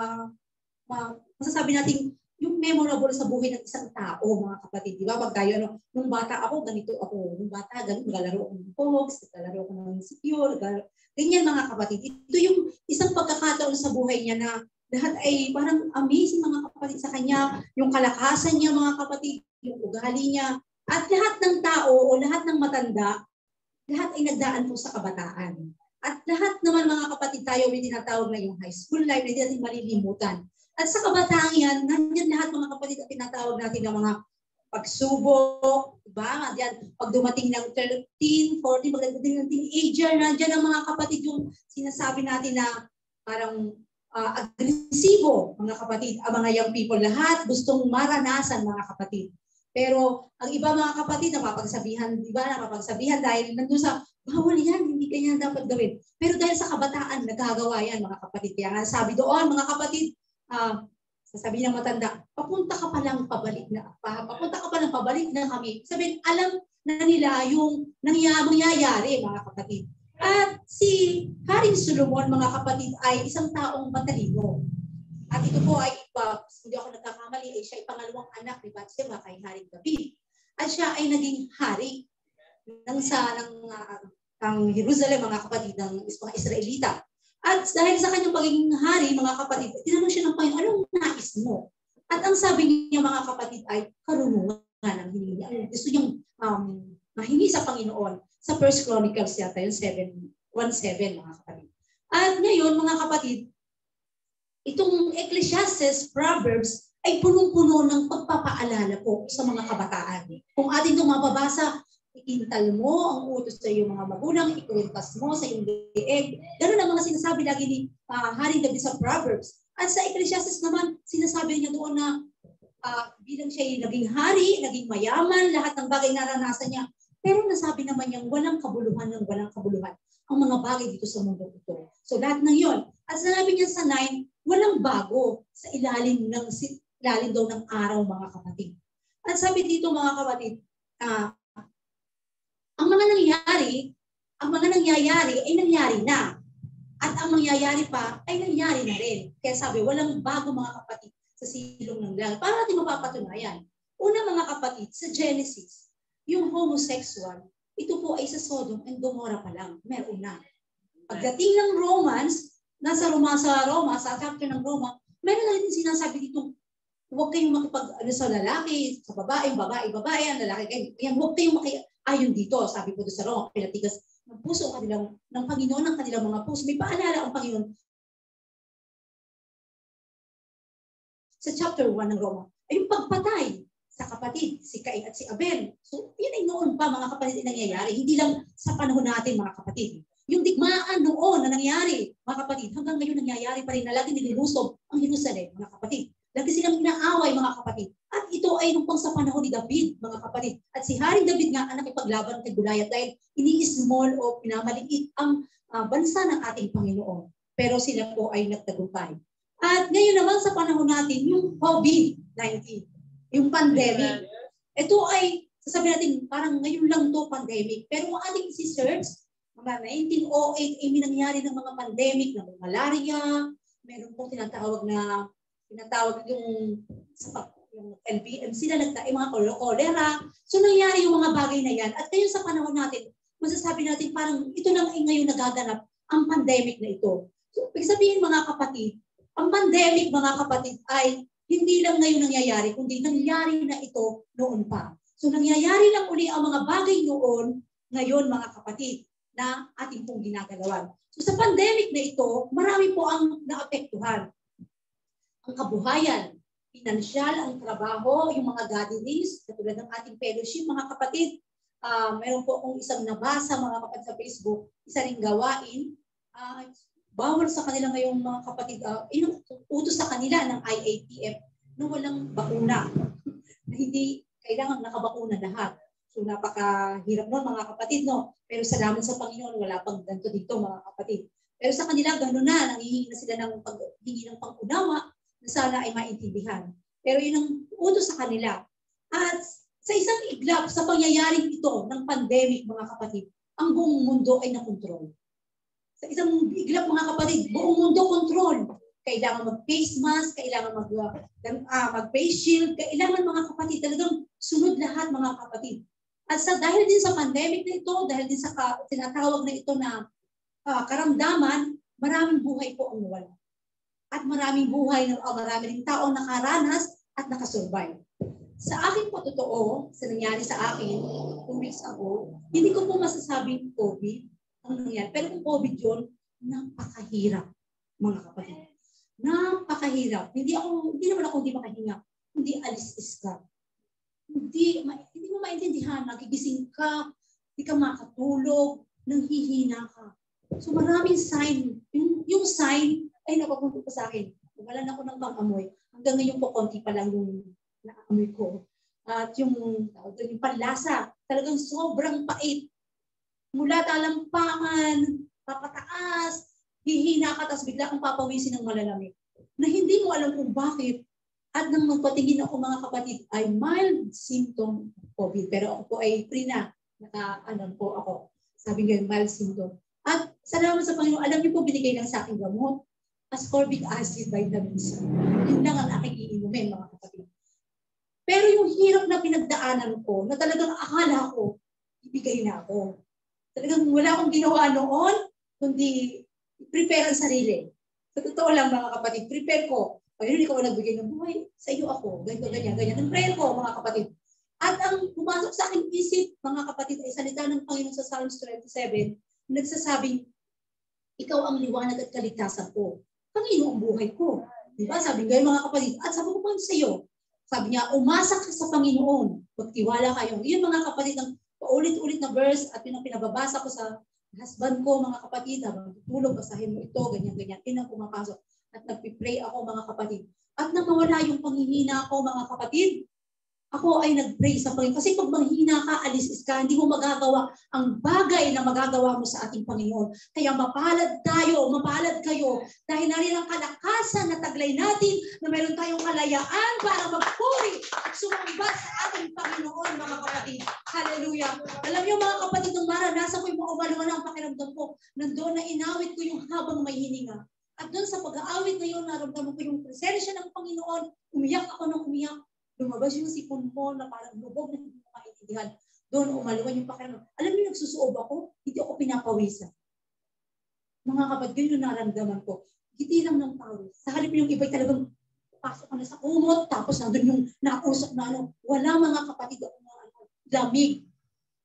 ma- masasabi natin yung memorable sa buhay ng isang tao, mga kapatid. Di ba? Pag tayo, ano, nung bata ako, ganito ako. Nung bata, ganito, naglalaro ako ng pogs, naglalaro ako ng secure, naglalaro. Ganyan, mga kapatid. Ito yung isang pagkakataon sa buhay niya na lahat ay parang amazing, mga kapatid, sa kanya. Yung kalakasan niya, mga kapatid, yung ugali niya. At lahat ng tao o lahat ng matanda, lahat ay nagdaan po sa kabataan. At lahat naman mga kapatid tayo may tinatawag na yung high school life hindi natin malilimutan. At sa kabataan yan, nandiyan lahat mga kapatid at tinatawag natin ng mga pagsubok, diba? Diyan, pag dumating ng 13, 14, pag dumating ng teenager, nandiyan ang mga kapatid yung sinasabi natin na parang uh, agresibo, mga kapatid, ang mga young people, lahat gustong maranasan, mga kapatid. Pero ang iba mga kapatid, napapagsabihan, di ba, napapagsabihan dahil nandun sa, bawal yan, hindi ganyan dapat gawin. Pero dahil sa kabataan, nagagawa yan mga kapatid. Kaya nga sabi doon, mga kapatid, uh, sasabihin ng matanda, papunta ka pa lang pabalik na, pa, papunta ka pa lang pabalik na kami. Sabihin, alam na nila yung nangyayari, mga kapatid. At si Haring Solomon, mga kapatid, ay isang taong matalino. At ito po ay, uh, hindi ako nagkakamali, ay siya ay pangalawang anak ni Batseba kay Haring David. At siya ay naging hari ng sa ng, uh, ng Jerusalem, mga kapatid, ng mga Israelita. At dahil sa kanyang pagiging hari, mga kapatid, tinanong siya ng Panginoon, anong nais mo? At ang sabi niya, mga kapatid, ay karunungan ang hiningi. Ang gusto niyang um, mahingi sa Panginoon sa First Chronicles yata, yung 7, 1.7, mga kapatid. At ngayon, mga kapatid, itong Ecclesiastes, Proverbs, ay punong-puno ng pagpapaalala po sa mga kabataan. Kung ating itong mababasa, ikintal mo ang utos sa iyong mga magulang, ikuwintas mo sa iyong liig. Ganun ang mga sinasabi lagi ni uh, Hari David sa Proverbs. At sa Ecclesiastes naman, sinasabi niya doon na uh, bilang siya ay naging hari, naging mayaman, lahat ng bagay naranasan niya. Pero nasabi naman niyang walang kabuluhan ng walang kabuluhan ang mga bagay dito sa mundo ito. So lahat ng yon. At sinabi niya sa 9, walang bago sa ilalim ng ilalim daw ng araw mga kapatid. At sabi dito mga kapatid, uh, ang mga nangyayari, ang mga nangyayari ay nangyari na. At ang mangyayari pa ay nangyari na rin. Kaya sabi, walang bago mga kapatid sa silong ng langit. Para natin mapapatunayan. Una mga kapatid, sa Genesis, yung homosexual, ito po ay sa Sodom and Gomorrah pa lang. Meron na. Pagdating ng Romans, nasa Roma, sa Roma, sa chapter ng Roma, meron na rin sinasabi dito, huwag kayong makipag ano, sa lalaki, sa babae, babae, babae, ang lalaki, kayo. Yan, huwag kayong maki, ayon dito, sabi po sa Roma, pinatigas ng puso ang kanilang, ng Panginoon ng kanilang mga puso. May paalala ang Panginoon sa chapter 1 ng Roma ay yung pagpatay sa kapatid, si Cain at si Abel. So, yun ay noon pa mga kapatid na nangyayari. Hindi lang sa panahon natin mga kapatid. Yung digmaan noon na nangyari, mga kapatid, hanggang ngayon nangyayari pa rin na lagi nililusob ang Jerusalem, mga kapatid. Lagi silang inaaway, mga kapatid. At ito ay nung pang sa panahon ni David, mga kapatid. At si Haring David nga ang nakipaglaban kay Goliath dahil ini-small o pinamaliit ang uh, bansa ng ating Panginoon. Pero sila po ay nagtagumpay. At ngayon naman sa panahon natin, yung COVID-19, yung pandemic. Ito ay, sasabihin natin, parang ngayon lang to pandemic. Pero kung ating isi-search, mga 1908 ay nangyari ng mga pandemic ng malaria, meron pong tinatawag na tinatawag yung sa yung LBM, sila nagta, yung mga cholera. So nangyari yung mga bagay na yan. At ngayon sa panahon natin, masasabi natin parang ito lang ay ngayon nagaganap ang pandemic na ito. So, ibig sabihin mga kapatid, ang pandemic mga kapatid ay hindi lang ngayon nangyayari, kundi nangyari na ito noon pa. So nangyayari lang uli ang mga bagay noon, ngayon mga kapatid, na ating pong ginagalawan. So sa pandemic na ito, marami po ang naapektuhan ang kabuhayan, pinansyal, ang trabaho, yung mga gatherings, katulad ng ating fellowship, mga kapatid. Uh, meron po akong isang nabasa, mga kapatid sa Facebook, isa ring gawain. Uh, bawal sa kanila ngayong mga kapatid, uh, utos sa kanila ng IATF na walang bakuna. na hindi kailangan nakabakuna lahat. So napakahirap nun mga kapatid, no? Pero salamat sa Panginoon, wala pang ganito dito mga kapatid. Pero sa kanila, gano'n na, nangihingi na sila ng paghingi ng pangunawa na sana ay maintindihan. Pero yun ang utos sa kanila. At sa isang iglap, sa pangyayaring ito ng pandemic, mga kapatid, ang buong mundo ay nakontrol. Sa isang iglap, mga kapatid, buong mundo control. Kailangan mag-face mask, kailangan mag, uh, mag-face shield, kailangan mga kapatid, talagang sunod lahat mga kapatid. At sa dahil din sa pandemic na ito, dahil din sa ka, tinatawag na ito na uh, karamdaman, maraming buhay po ang nawala at maraming buhay ng oh, marami rin taong nakaranas at nakasurvive. Sa akin po totoo, sa nangyari sa akin two weeks ago, hindi ko po masasabing COVID ang nangyari. Pero kung COVID yun, napakahirap mga kapatid. Napakahirap. Hindi ako, hindi naman ako hindi makahinga. Hindi alis-is ka. Hindi, ma, hindi mo maintindihan. Nagigising ka, hindi ka makatulog, nanghihina ka. So maraming sign. Yung, yung sign ay napapunta pa sa akin. Wala na ako ng pang-amoy. Hanggang ngayon po, konti pa lang yung naamoy ko. At yung, yung panlasa, talagang sobrang pait. Mula talampakan, papataas, hihina ka, tapos bigla kang papawisin ng malalamig. Na hindi mo alam kung bakit. At nang magpatingin ako mga kapatid, ay mild symptom COVID. Pero ako po ay free na. Naka, ano po ako. Sabi nga, mild symptom. At salamat sa Panginoon, alam niyo po, binigay lang sa akin gamot. Ascorbic acid, vitamins. Yun lang ang aking iinumin, mga kapatid. Pero yung hirap na pinagdaanan ko, na talagang akala ko, ibigay na ako. Talagang wala akong ginawa noon, kundi prepare ang sarili. Sa totoo lang mga kapatid, prepare ko. Pagkakita ikaw nagbigay ng buhay, sa iyo ako. Ganito, ganyan, ganyan. Ang prayer ko, mga kapatid. At ang pumasok sa aking isip, mga kapatid, ay salita ng Panginoon sa Psalms 27, nagsasabing, ikaw ang liwanag at kaligtasan ko. Panginoon ang buhay ko. Di ba? Sabi ngayon mga kapatid, at sabi ko pa sa iyo, sabi niya, umasa ka sa Panginoon. Magtiwala kayo. Yun mga kapatid, ang paulit-ulit na verse at yun ang pinababasa ko sa husband ko, mga kapatid, habang tutulog, basahin mo ito, ganyan-ganyan. Yun ang pumapasok. At nagpipray ako, mga kapatid. At nang mawala yung panghihina ko, mga kapatid, ako ay nag-pray sa Panginoon. Kasi pag manghina ka, alis ka, hindi mo magagawa ang bagay na magagawa mo sa ating Panginoon. Kaya mapalad tayo, mapalad kayo, dahil narin ang kalakasan na taglay natin na meron tayong kalayaan para magpuri at sumambat sa ating Panginoon, mga kapatid. Hallelujah. Alam niyo mga kapatid, nung maranasan ko yung mga umaluan ang pakiramdam ko, nandoon na inawit ko yung habang may hininga. At doon sa pag-aawit na yun, naramdaman ko yung presensya ng Panginoon. Umiyak ako ng umiyak lumabas yung sipon mo na parang lubog na hindi mo maintindihan. Doon umaluwan yung pakiramdam. Alam niyo, nagsusuob ako, hindi ako pinapawisan. Mga kapatid, yun yung naramdaman ko. Hindi lang ng pawis. Sa halip yung iba'y talagang pasok ka na sa kumot, tapos nandun yung nausok na ano. Wala mga kapatid ako mga ano, lamig.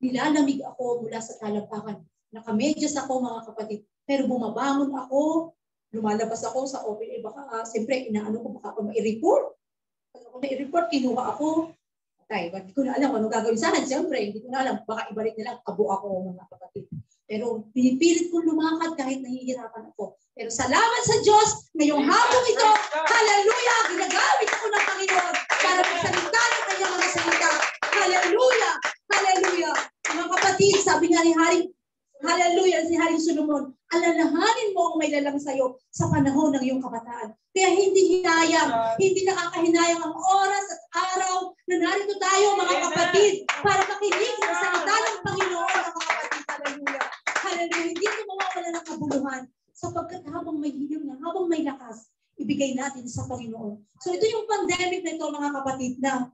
Nilalamig ako mula sa talampakan. Nakamedyas ako mga kapatid. Pero bumabangon ako, lumalabas ako sa open air. Baka, uh, siyempre, inaano ko, baka ako ma-report pag ako na-report, kinuha ako. Tay, hindi ko na alam ano gagawin sa akin. Siyempre, hindi ko na alam. Baka ibalik nila, abo ako mga kapatid. Pero pinipilit kong lumakad kahit nahihirapan ako. Pero salamat sa Diyos, ngayong hapong ito, hallelujah, ginagamit ako ng Panginoon para magsalita ng kanyang mga salita. Hallelujah, hallelujah. Mga kapatid, sabi nga ni Haring Hallelujah, si Haring Solomon, alalahanin mo ang may lalang sa'yo sa panahon ng iyong kabataan. Kaya hindi hinayang, hindi nakakahinayang ang oras at araw na narito tayo mga kapatid para makinig sa salita ng Panginoon mga kapatid. Hallelujah. Hallelujah. Hindi ito mawawala ng kabuluhan sapagkat habang may hiling na, habang may lakas, ibigay natin sa Panginoon. So ito yung pandemic na ito mga kapatid na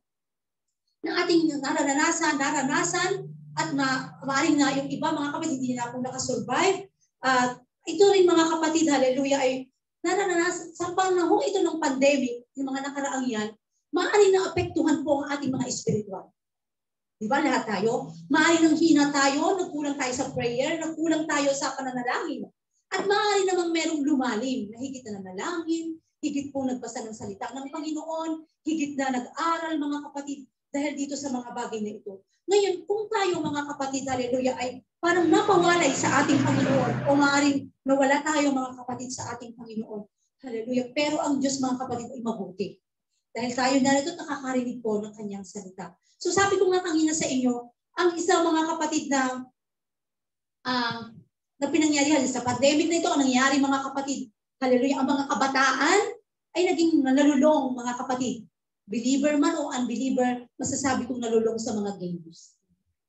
na ating naranasan, naranasan at ma maaaring na yung iba mga kapatid hindi na ako nakasurvive. At uh, ito rin mga kapatid, hallelujah, ay naranasan sa panahon ito ng pandemic, yung mga nakaraang yan, maaaring na apektuhan po ang ating mga espiritual. Di ba lahat tayo? Maaaring nang hina tayo, nagkulang tayo sa prayer, nagkulang tayo sa pananalangin. At maaari namang merong lumalim na na nanalangin, higit po nagbasa ng salita ng Panginoon, higit na nag-aral mga kapatid dahil dito sa mga bagay na ito. Ngayon, kung tayo mga kapatid, hallelujah, ay parang napawalay sa ating Panginoon o maaaring nawala tayo mga kapatid sa ating Panginoon. Hallelujah. Pero ang Diyos mga kapatid ay mabuti. Dahil tayo narito nakakarinig po ng kanyang salita. So sabi ko nga kanina sa inyo, ang isang mga kapatid na uh, na pinangyarihan sa pandemic na ito, ang nangyari mga kapatid, hallelujah, ang mga kabataan ay naging nalulong mga kapatid believer man o unbeliever, masasabi kong nalulong sa mga games.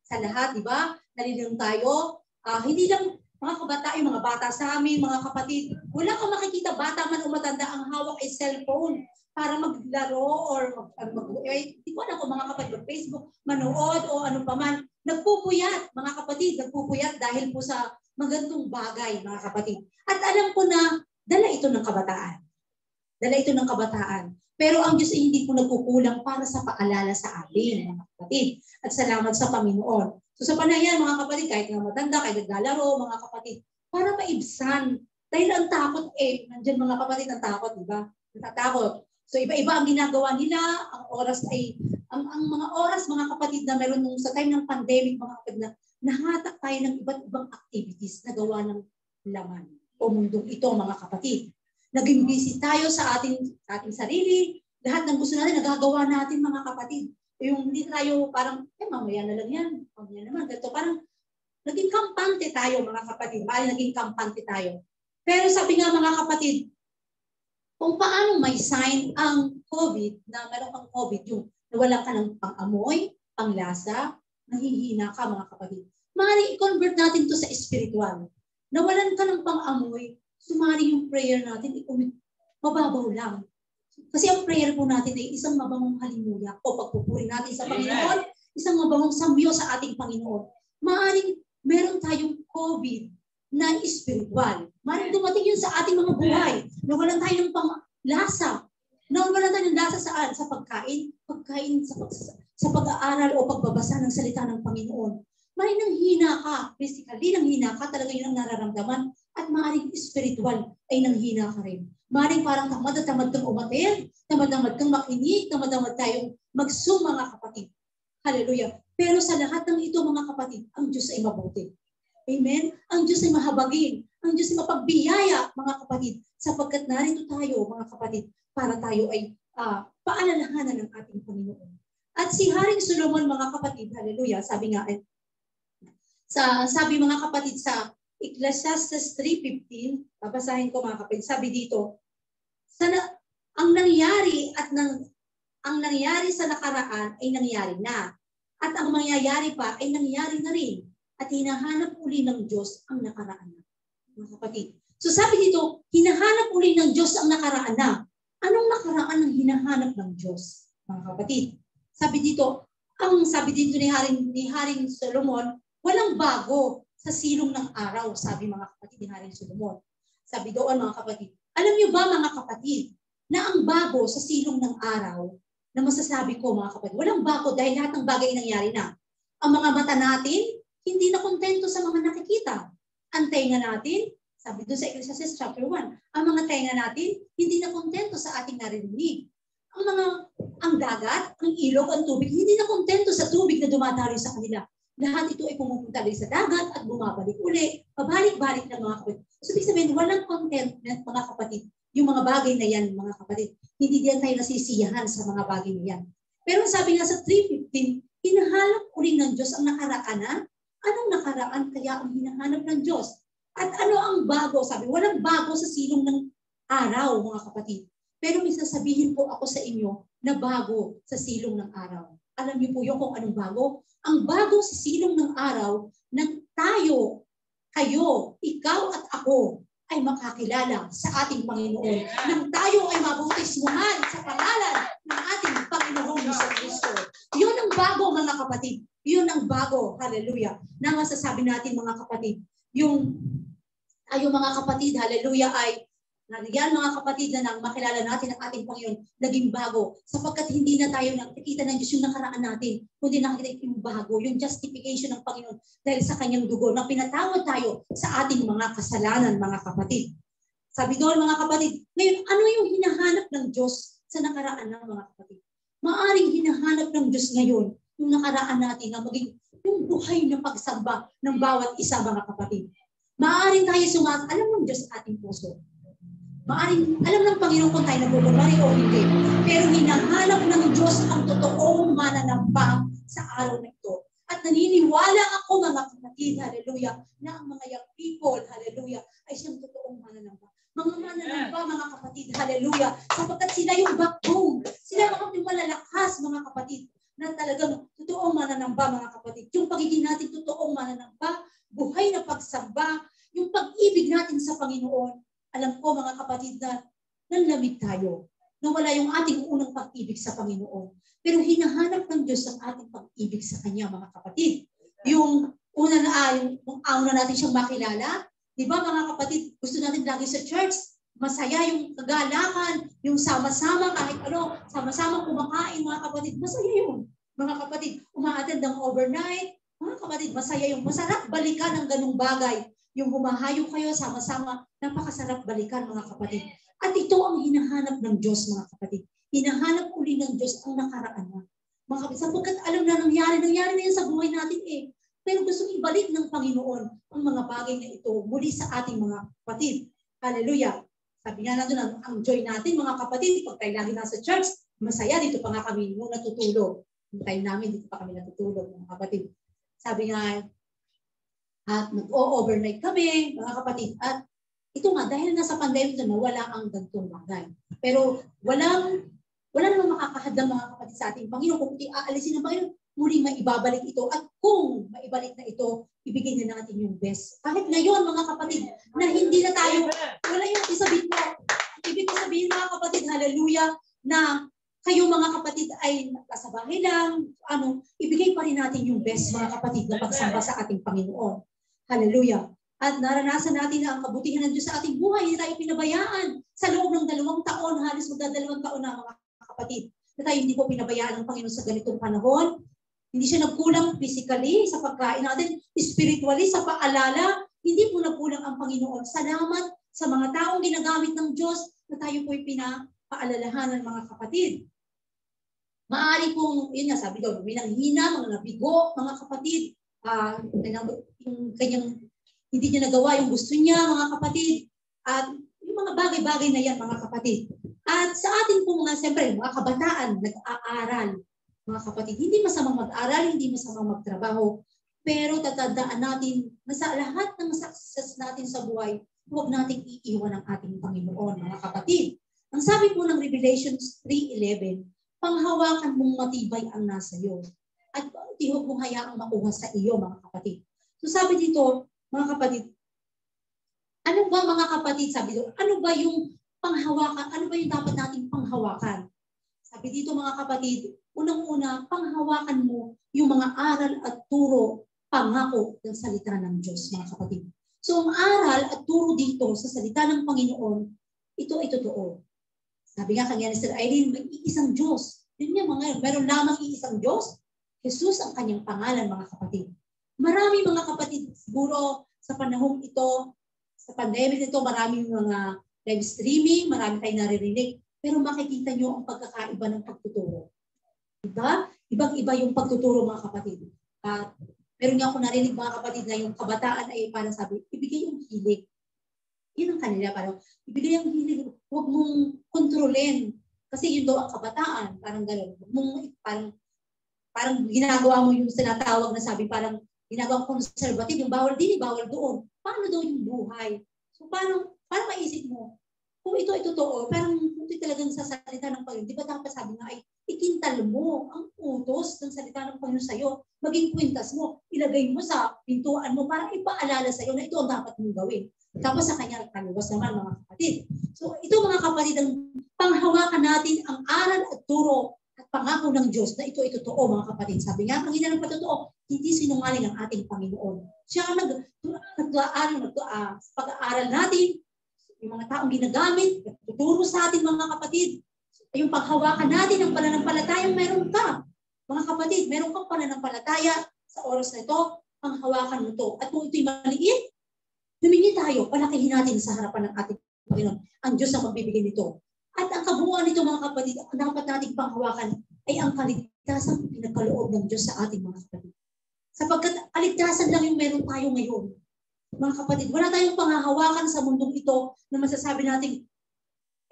Sa lahat, di ba? Nalilong tayo. Uh, hindi lang mga kabata, yung mga bata sa amin, mga kapatid, wala kang makikita bata man o matanda ang hawak ay cellphone para maglaro or mag, mag eh, di ko alam kung mga kapatid mag Facebook, manood o ano pa man. Nagpupuyat, mga kapatid, nagpupuyat dahil po sa magandang bagay, mga kapatid. At alam ko na dala ito ng kabataan. Dala ito ng kabataan. Pero ang Diyos ay hindi po nagkukulang para sa paalala sa atin, mga kapatid. At salamat sa Panginoon. So sa panayan, mga kapatid, kahit nga matanda, kahit naglalaro, mga kapatid, para maibsan Dahil ang takot eh, nandyan mga kapatid ang takot, di ba? Natatakot. So iba-iba ang ginagawa nila, ang oras ay, ang, ang mga oras mga kapatid na meron nung sa time ng pandemic mga kapatid na nahatak tayo ng iba't ibang activities na gawa ng laman o mundong ito mga kapatid. Naging busy tayo sa ating, ating sarili, lahat ng gusto natin nagagawa natin mga kapatid. Yung hindi tayo parang, eh mamaya na lang yan, mamaya naman. Ganito, parang naging kampante tayo mga kapatid. Bali naging kampante tayo. Pero sabi nga mga kapatid, kung paano may sign ang COVID, na meron kang COVID, yung nawala ka ng pang-amoy, panglasa, nahihina ka mga kapatid. Maaari i-convert natin to sa spiritual. Nawalan ka ng pang-amoy, sumari yung prayer natin, i-commit, mababaw lang. Kasi ang prayer po natin ay isang mabangong halimuya o pagpupuri natin sa Panginoon, isang mabangong samyo sa ating Panginoon. Maaring meron tayong COVID na spiritual. Maaaring dumating yun sa ating mga buhay. Nawalan tayo ng panglasa. Nawalan tayo ng lasa saan? Sa pagkain. Pagkain sa, sa, sa pag-aaral o pagbabasa ng salita ng Panginoon. Maaaring nang hina ka, physically nang hina ka, talaga yun ang nararamdaman. At maaaring spiritual ay nang hina ka rin. Maring parang tamad at tamad kang umaten, tamad-tamad kang makinig, tamad-tamad tayong mag-zoom mga kapatid. Hallelujah. Pero sa lahat ng ito mga kapatid, ang Diyos ay mabuti. Amen? Ang Diyos ay mahabagin. Ang Diyos ay mapagbiyaya mga kapatid sapagkat narito tayo mga kapatid para tayo ay uh, paalalahanan ng ating Panginoon. At si Haring Solomon mga kapatid, hallelujah, sabi nga, eh, sa, sabi mga kapatid sa Ecclesiastes 3.15, babasahin ko mga kapatid, sabi dito, sana, ang nangyari at nang, ang nangyari sa nakaraan ay nangyari na. At ang mangyayari pa ay nangyari na rin. At hinahanap uli ng Diyos ang nakaraan na. Mga kapatid. So sabi dito, hinahanap uli ng Diyos ang nakaraan na. Anong nakaraan ang hinahanap ng Diyos? Mga kapatid. Sabi dito, ang sabi dito ni Haring, ni Haring Solomon, walang bago sa silong ng araw, sabi mga kapatid ni Haring Solomon. Sabi doon mga kapatid, alam niyo ba mga kapatid, na ang bago sa silong ng araw, na masasabi ko mga kapatid, walang bago dahil lahat ng bagay nangyari na. Ang mga mata natin, hindi na kontento sa mga nakikita. Ang tenga natin, sabi doon sa Ecclesiastes chapter 1, ang mga tenga natin, hindi na kontento sa ating narinig. Ang mga, ang dagat, ang ilog, ang tubig, hindi na kontento sa tubig na dumadaloy sa kanila. Lahat ito ay pumupunta rin sa dagat at bumabalik uli. Pabalik-balik ng mga kapatid. So, ibig sabihin, walang contentment, mga kapatid. Yung mga bagay na yan, mga kapatid. Hindi diyan tayo nasisiyahan sa mga bagay na yan. Pero sabi nga sa 3.15, hinahanap uli ng Diyos ang nakaraan na. Anong nakaraan kaya ang hinahanap ng Diyos? At ano ang bago? Sabi, walang bago sa silong ng araw, mga kapatid. Pero may sasabihin po ako sa inyo na bago sa silong ng araw. Alam niyo po yung kung anong bago? Ang bago sa silong ng araw na tayo, kayo, ikaw at ako ay makakilala sa ating Panginoon. Nang tayo ay mabautismuhan sa pangalan ng ating Panginoong Hesus Kristo. Yun ang bago mga kapatid. Yun ang bago. Hallelujah. Na masasabi natin mga kapatid. Yung tayo mga kapatid, hallelujah, ay Nariyan mga kapatid na nang makilala natin ang ating Panginoon, naging bago. Sapagkat hindi na tayo nakikita ng Diyos yung nakaraan natin, kundi nakikita yung bago, yung justification ng Panginoon dahil sa kanyang dugo na pinatawad tayo sa ating mga kasalanan, mga kapatid. Sabi doon mga kapatid, ngayon ano yung hinahanap ng Diyos sa nakaraan ng mga kapatid? Maaring hinahanap ng Diyos ngayon yung nakaraan natin na maging yung buhay na pagsamba ng bawat isa mga kapatid. Maaring tayo sumat, alam ng Diyos ating puso Maaring alam ng Panginoon kung tayo nagbubuhay o hindi. Pero hinahanap ng Diyos ang totoong mananampang sa araw na ito. At naniniwala ako mga kapatid, hallelujah, na ang mga young people, hallelujah, ay siyang totoong mananampang. Mga mananamba, mga kapatid, hallelujah, sapagkat sila yung backbone. Sila mga malalakas, mga kapatid, na talagang totoong mananamba, mga kapatid. Yung pagiging natin totoong mananamba, buhay na pagsamba, yung pag-ibig natin sa Panginoon, alam ko mga kapatid na nanlamig tayo. Nawala yung ating unang pag-ibig sa Panginoon. Pero hinahanap ng Diyos ang ating pag-ibig sa Kanya mga kapatid. Yung una na, uh, yung, yung natin siyang makilala, di ba mga kapatid, gusto natin lagi sa church, masaya yung kagalakan, yung sama-sama kahit ano, sama-sama kumakain mga kapatid, masaya yun. Mga kapatid, umaattend ng overnight, mga kapatid, masaya yung masarap balikan ng ganung bagay. Yung humahayo kayo sama-sama, napakasarap balikan mga kapatid. At ito ang hinahanap ng Diyos mga kapatid. Hinahanap uli ng Diyos ang nakaraan na. Mga kapatid, sapagkat alam na nangyari, nangyari na yan sa buhay natin eh. Pero gusto ibalik ng Panginoon ang mga bagay na ito muli sa ating mga kapatid. Hallelujah. Sabi nga natin, ang, ang joy natin mga kapatid, pag tayo lagi nasa church, masaya, dito pa nga kami nung natutulog. Yung time namin, dito pa kami natutulog mga kapatid. Sabi nga, at nag-o-overnight kami, mga kapatid. At ito nga, dahil nasa pandemic na wala ang gantong bagay. Pero walang, wala namang makakahadlang mga kapatid sa ating Panginoon. Kung aalisin ng Panginoon, muling maibabalik ito. At kung maibalik na ito, ibigay na natin yung best. Kahit ngayon, mga kapatid, na hindi na tayo, wala yung isabit mo. Ibig ko sabihin, mga kapatid, hallelujah, na kayo mga kapatid ay nasa bahay lang, ano, ibigay pa rin natin yung best mga kapatid na pagsamba sa ating Panginoon. Hallelujah. At naranasan natin na ang kabutihan ng Diyos sa ating buhay, hindi tayo pinabayaan. Sa loob ng dalawang taon, halos magdadalawang taon na mga kapatid, na tayo hindi po pinabayaan ng Panginoon sa ganitong panahon. Hindi siya nagkulang physically sa pagkain natin, spiritually sa paalala, hindi po nagkulang ang Panginoon. Salamat sa mga taong ginagamit ng Diyos na tayo po'y pinapaalalahanan mga kapatid. Maari pong, yun nga sabi daw, may nanghina, mga nabigo, mga kapatid, uh, yung kanyang, hindi niya nagawa yung gusto niya, mga kapatid, at yung mga bagay-bagay na yan, mga kapatid. At sa atin po mga, siyempre, mga kabataan, nag-aaral, mga kapatid, hindi masamang mag-aral, hindi masamang magtrabaho, pero tatandaan natin na sa lahat ng success natin sa buhay, huwag nating iiwan ang ating Panginoon, mga kapatid. Ang sabi po ng Revelations 3.11, panghawakan mong matibay ang nasa iyo. At tihog mong hayaang makuha sa iyo, mga kapatid. So sabi dito, mga kapatid, ano ba mga kapatid, sabi dito, ano ba yung panghawakan, ano ba yung dapat nating panghawakan? Sabi dito mga kapatid, unang-una, panghawakan mo yung mga aral at turo, pangako ng salita ng Diyos, mga kapatid. So ang aral at turo dito sa salita ng Panginoon, ito ay totoo. Sabi nga kanya ni Sir Irene, may iisang Diyos. Yun nga mga, meron lamang iisang Diyos. Jesus ang kanyang pangalan, mga kapatid. Marami mga kapatid, siguro sa panahong ito, sa pandemic nito, maraming mga live streaming, marami tayong naririnig. Pero makikita nyo ang pagkakaiba ng pagtuturo. Diba? Ibang-iba yung pagtuturo mga kapatid. At meron nga ako narinig mga kapatid na yung kabataan ay parang sabi, ibigay yung hilig. Yun ang kanila, parang ibigay ang hilig, huwag mong kontrolin. Kasi yun daw ang kabataan, parang gano'n. Huwag mong, parang, parang ginagawa mo yung sinatawag na sabi, parang ginagawa conservative, yung bawal din, bawal doon. Paano daw yung buhay? So parang, parang maisip mo, kung ito ay totoo, parang kung ito talagang sa salita ng Panginoon, di ba dapat sabi nga ay ikintal mo ang utos ng salita ng Panginoon sa'yo, maging kwintas mo, ilagay mo sa pintuan mo para ipaalala sa'yo na ito ang dapat mong gawin. Tapos sa kanya kaluwas naman mga kapatid. So ito mga kapatid, ang panghawakan natin ang aral at turo pangako ng Diyos na ito ay totoo mga kapatid. Sabi nga, ang ina ng patotoo, hindi sinungaling ang ating Panginoon. Siya ang nag, nag-aaral, nag, uh, pag-aaral natin, yung mga taong ginagamit, tuturo sa atin mga kapatid. Yung paghawakan natin ng pananampalatayang meron ka. Mga kapatid, meron kang pananampalataya sa oras na ito, panghawakan mo to. At kung ito'y maliit, humingi tayo, palakihin natin sa harapan ng ating Panginoon. Ang Diyos ang magbibigay nito. Kabuuan nito mga kapatid, ang dapat nating panghawakan ay ang kaligtasan pinagkaloob ng Diyos sa ating mga kapatid. Sapagkat kaligtasan lang yung meron tayo ngayon. Mga kapatid, wala tayong panghahawakan sa mundong ito na masasabi natin,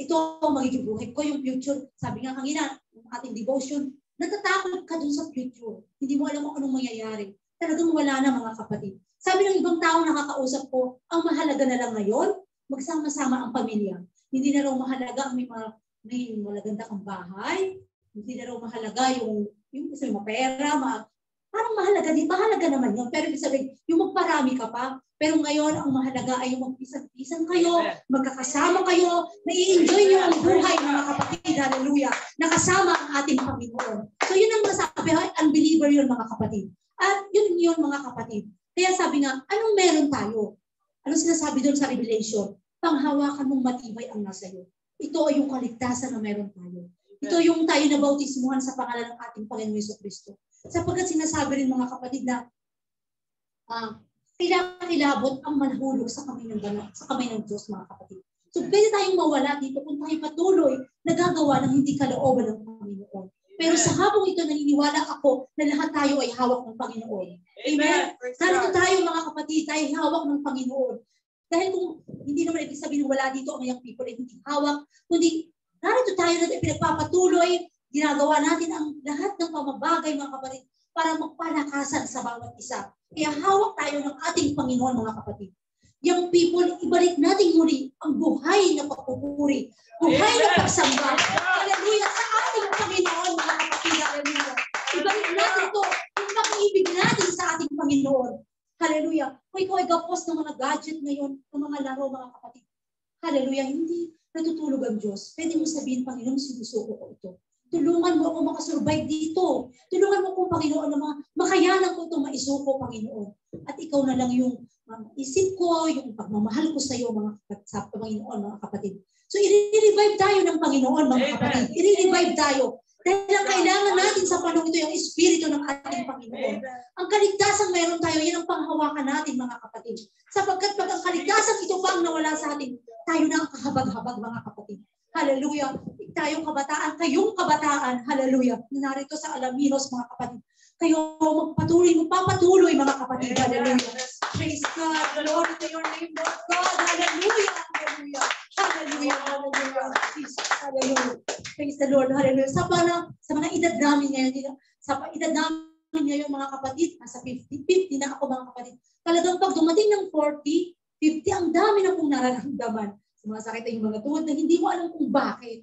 ito ang magiging buhay ko, yung future. Sabi nga kanina, yung ating devotion, natatakot ka dun sa future. Hindi mo alam kung anong mangyayari. Talagang wala na mga kapatid. Sabi ng ibang tao nakakausap ko, ang mahalaga na lang ngayon, magsama-sama ang pamilya. Hindi na raw mahalaga ang may, mga, may malaganda kang bahay, hindi na raw mahalaga yung, yung kasi mapera, ma, parang mahalaga din, mahalaga naman yun. Pero ibig sabihin, yung magparami ka pa, pero ngayon, ang mahalaga ay yung magpisan-pisan kayo, magkakasama kayo, nai-enjoy nyo ang buhay mga kapatid, hallelujah, nakasama ang ating Panginoon. So yun ang masabi, unbeliever yun mga kapatid. At yun yun mga kapatid. Kaya sabi nga, anong meron tayo? Ano sinasabi doon sa Revelation? Panghawakan mong matibay ang nasa iyo. Ito ay yung kaligtasan na meron tayo. Ito yung tayo na bautismuhan sa pangalan ng ating Panginoon Yeso Kristo. Sapagkat sinasabi rin mga kapatid na uh, kailangan ilabot ang manhulog sa kamay ng banal, sa kamay ng Diyos, mga kapatid. So, pwede tayong mawala dito kung tayo patuloy nagagawa ng hindi kalooban ng Panginoon. Pero sa habang ito, naniniwala ako na lahat tayo ay hawak ng Panginoon. Amen. Narito tayo mga kapatid, tayo hawak ng Panginoon. Dahil kung hindi naman ibig sabihin wala dito ang young people ay hindi hawak, kundi narito tayo na pinagpapatuloy, ginagawa natin ang lahat ng pamabagay mga kapatid para magpalakasan sa bawat isa. Kaya hawak tayo ng ating Panginoon mga kapatid. Young people, ibalik natin muli ang buhay na pagpupuri, buhay na pagsamba. Hallelujah! Sa ating Panginoon mga kapatid. Hallelujah! Ibalik natin to yung pag-ibig natin sa ating Panginoon. Hallelujah. Kung ikaw ay gapos ng mga gadget ngayon, ng mga laro, mga kapatid. Hallelujah. Hindi natutulog ang Diyos. Pwede mo sabihin, Panginoon, sinusuko ko ito. Tulungan mo ako makasurvive dito. Tulungan mo akong Panginoon na makayanan ko itong maisuko, Panginoon. At ikaw na lang yung um, isip ko, yung pagmamahal ko sa iyo, mga kapatid, Panginoon, mga kapatid. So, i-revive tayo ng Panginoon, mga kapatid. I-revive tayo. Dahil ang kailangan natin sa panahon ito yung Espiritu ng ating Panginoon. Ang kaligtasan meron tayo, yan ang panghawakan natin mga kapatid. Sapagkat pag ang kaligtasan ito pang nawala sa atin, tayo na ang kahabag-habag mga kapatid. Hallelujah. Tayong kabataan, kayong kabataan, hallelujah. Narito sa Alaminos mga kapatid. Kayo magpatuloy, magpapatuloy mga kapatid. Hallelujah. Praise God. Glory to your name, Lord God. Hallelujah. Hallelujah. Hallelujah. Hallelujah. Jesus. Hallelujah. Praise the Lord. Hallelujah. Sa mga, sa mga edad namin ngayon, sa edad namin ngayon mga kapatid, nasa 50, 50 na ako mga kapatid. Talagang pag dumating ng 40, 50, ang dami na pong nararamdaman. Sumasakit na yung mga tuhod na hindi mo alam kung bakit.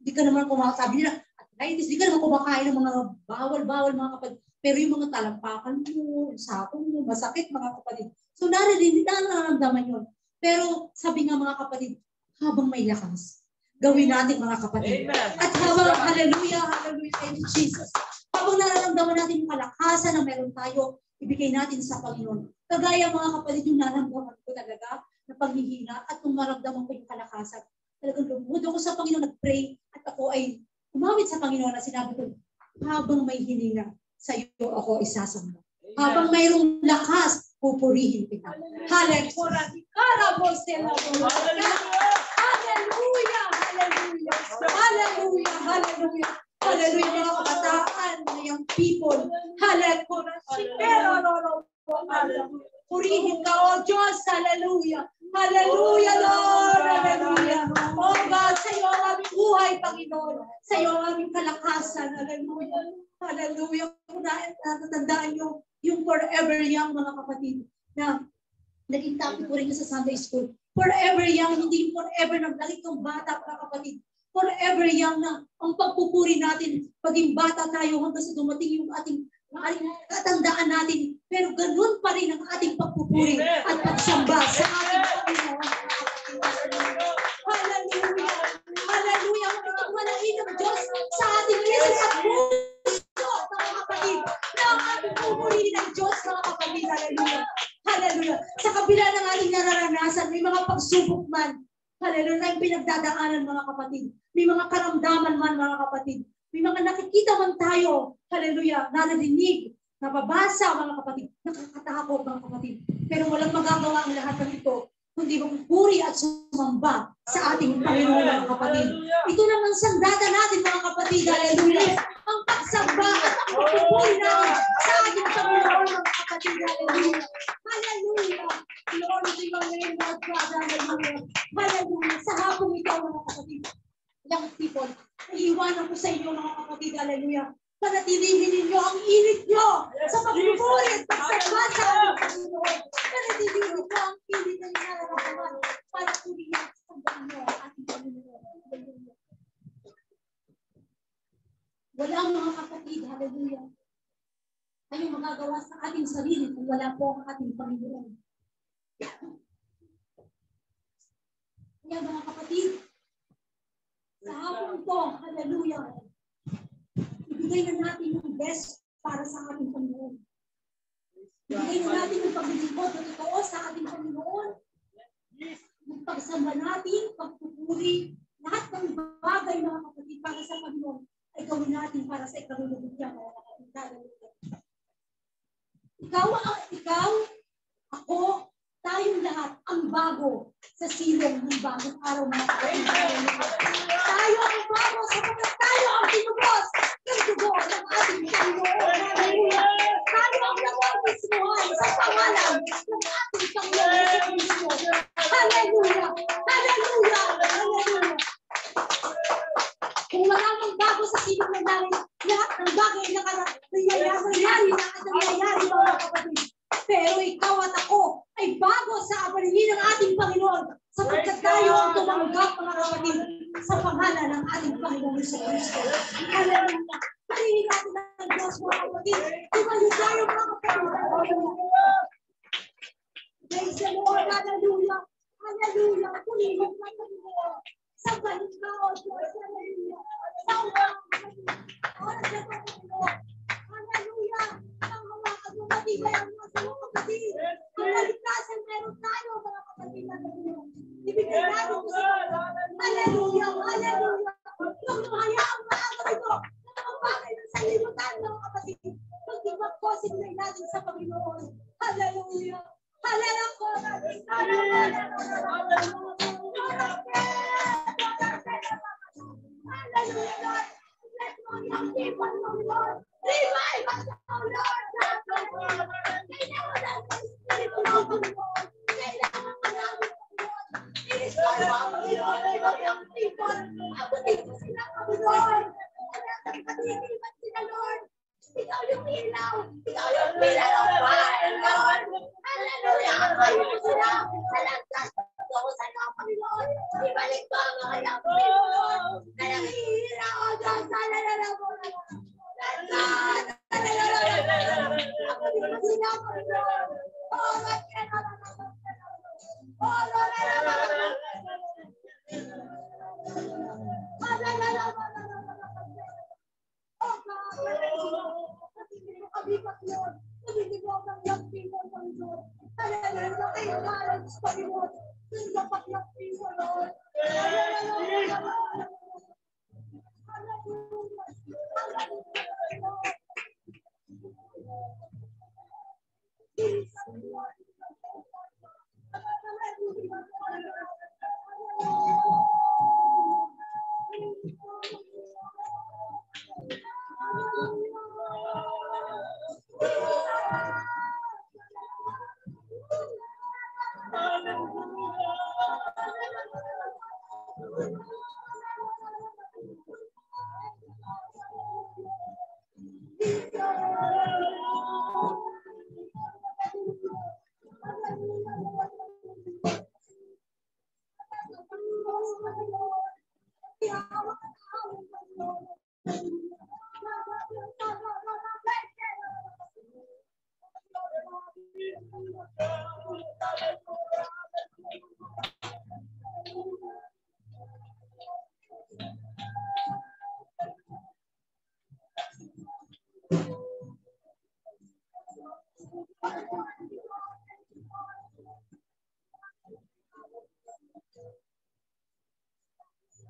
Hindi ka naman kumakain. Sabi nila, arthritis, hindi ka naman kumakain ng mga bawal-bawal mga kapatid. Pero yung mga talampakan mo, yung sapong mo, masakit mga kapatid. So naririnig na nararamdaman yun. Pero sabi nga mga kapatid, habang may lakas, gawin natin mga kapatid. Amen. At habang, hallelujah, hallelujah, thank you, Jesus. Habang nararamdaman natin yung kalakasan na meron tayo, ibigay natin sa Panginoon. Kagaya mga kapatid, yung nararamdaman ko talaga na paghihina at kung maramdaman ko yung kalakasan, talagang lumud ako sa Panginoon, nag-pray at ako ay umawit sa Panginoon na sinabi ko, habang may hininga, sa iyo ako isasamba. Habang mayroong lakas, pupurihin kita. Hallelujah. Hallelujah! Hallelujah! Hallelujah! Hallelujah! Mga kabataan, mga young people. Hallelujah. Pero, no, no, Purihin ka, O Diyos. Hallelujah. Hallelujah, Lord. Hallelujah. Oh God, sa iyo ang aming buhay, Panginoon. Sa iyo ang aming kalakasan. Hallelujah. Hallelujah. Natatandaan niyo yung forever young, mga kapatid, na naging topic ko rin sa Sunday School. Forever young, hindi yung forever na lagi kang bata, mga kapatid. Forever young na ang pagpupuri natin, paging bata tayo hanggang sa dumating yung ating katandaan natin. Pero ganun pa rin ang ating pagpupuri Amen. at pagsamba sa ating Panginoon. Hallelujah! Hallelujah! Ang itong manangin ng Diyos sa ating isip at puso, mga kapatid, na ang ating pupurihin ng Diyos, mga kapatid. Hallelujah! Hallelujah! Sa kabila ng ating nararanasan, may mga pagsubok man. Hallelujah! Na yung pinagdadaanan, mga kapatid. May mga karamdaman man, mga kapatid. May mga nakikita man tayo, hallelujah, naririnig, nababasa, mga kapatid, nakakatakot, mga kapatid. Pero walang magagawa ang lahat ng ito, kundi magpuri at sumamba sa ating Panginoon, mga kapatid. Ito naman sandata natin, mga kapatid, hallelujah. Ang pagsamba at ang pagpupuri natin sa ating Panginoon, mga kapatid, hallelujah. Hallelujah. Glory to your name, Lord God, hallelujah. Hallelujah. Sa hapong ito, mga kapatid, young people, iiwanan ko sa inyo mga kapatid, hallelujah. Panatilihin ninyo ang init nyo sa pagpupuri at pagsamba sa aming Panginoon. Panatilihin nyo ang init na nararamdaman para purihin at sambahin nyo ang ating Panginoon. Wala mga kapatid, hallelujah. Tayong magagawa sa ating sarili kung wala po ang ating Panginoon. Kaya mga kapatid, sa hapon to, hallelujah, ibigay na natin yung best para sa ating Panginoon. Ibigay na natin yung paglilingkod na totoo sa ating Panginoon. Yung pagsamba natin, pagpupuri, lahat ng bagay mga kapatid para sa Panginoon ay gawin natin para sa kapatid. Hallelujah. Ikaw, ang ikaw, ako, bago sa silong ng bagong araw mga kapatid. Tayo ay bago sapagkat tayo ang tinubos ng dugo ng ating Panginoon. Tayo ang nababismuhan sa pangalan ng ating Panginoon Kristo. Hallelujah. Hallelujah. Hallelujah. Kung wala mang bago sa silong ng langit, lahat ng bagay na nangyayari na at nangyayari mga kapatid. Pero ikaw at ako ay bago sa aparingin ng ating Panginoon sapagkat tayo ang tumanggap mga kapatid sa pangalan ng ating Panginoon sa Kristo. Hallelujah. Parinig natin ang Diyos mga kapatid. Tumayo tayo mga kapatid. Praise the Lord. Hallelujah. Hallelujah. Oras na Panginoon. Hallelujah. Ang hawakan mo matibay ang mga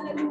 Hallelujah.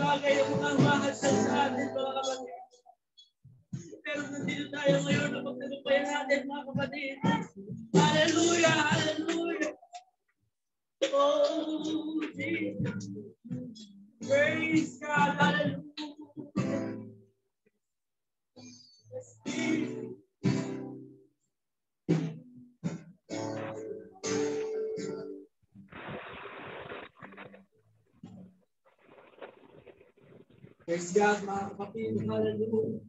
Hallelujah! Praise God, mga kapatid. Hallelujah.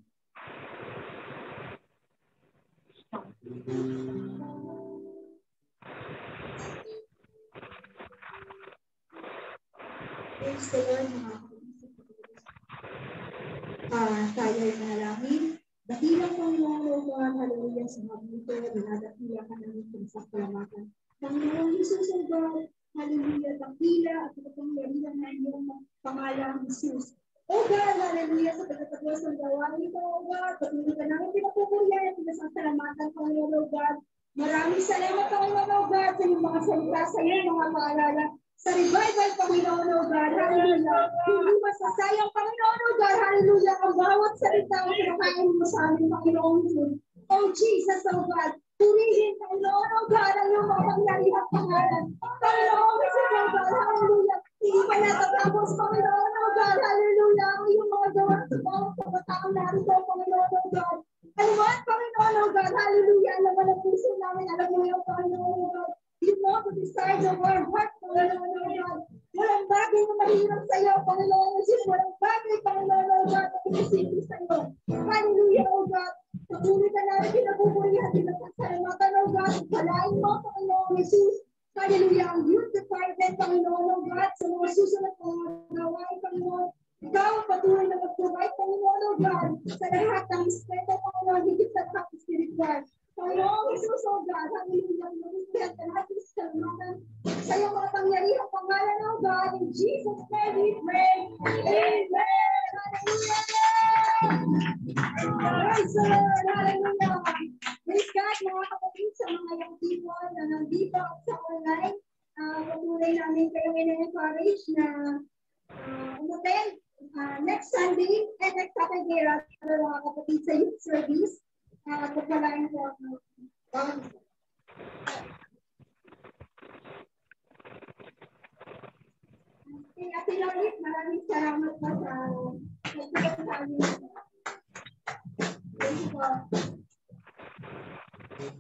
Praise the Lord, mga. Ah, tayo ay manalangin. Dakilang Panginoon, O God, hallelujah sa hapon ito, dinadakila ka namin sa kalamatan. Panginoon Jesus, O God, hallelujah, dakila at kapangyarihan na iyong pangalan, Jesus. O God, hallelujah, sa pagtatagos ng gawain ito, O God, patuloy ka namin pinapupurihan at pinasasalamatan, Panginoon, O God. Maraming salamat, Panginoon, O God, sa iyong mga salita sa iyo, mga paalala sa revival, Panginoon, O God, hallelujah. Hindi masasayang, Panginoon, O God, hallelujah, ang bawat salita ang pinakain mo sa amin, Panginoon. Oh Jesus, O God, purihin, Panginoon, O God, ang iyong mga pangyarihan pangalan. Panginoon, Jesus, O God, hallelujah. Hindi pa natatapos, Panginoon, O God. Hallelujah. Ang iyong mga gawa sa bawat kabataan narito, Panginoon, O God. Alam mo, Panginoon, O God. Hallelujah. Alam mo na puso namin. Alam mo yung Panginoon, O God. You know the desires of our heart, Panginoon, O God. Walang bagay na mahirap sa iyo, Panginoon, O God. Walang bagay, Panginoon, O God, na pinisipi sa iyo. Hallelujah, O God. Patuloy ka namin, pinabubuli at pinapasalamat, O God. Palain mo, Panginoon, Jesus. Hallelujah. Ang youth department, Panginoon, oh God, sa mga susunod na gawain, Panginoon, ikaw ang patuloy na mag-provide, Panginoon, oh God, sa lahat ng respeto, Panginoon, higit sa pang spiritual. Panginoon, Jesus, oh God, hallelujah, mabigat na lahat ng kalmanan sa iyong mga pangyarihan, pangalan, oh God, in Jesus' name we pray. Amen. Hallelujah. Praise the Lord. Hallelujah. Praise God, mga kapatid, sa mga young people na nandito at sa online. Uh, patuloy namin kayong ina-encourage na uh, umaten uh, next Sunday and next Saturday rather mga kapatid sa youth service. Uh, pagpalain po ako. Bawat isa. Okay, Ate Lolit, maraming salamat po sa amin. Thank you po. Yes.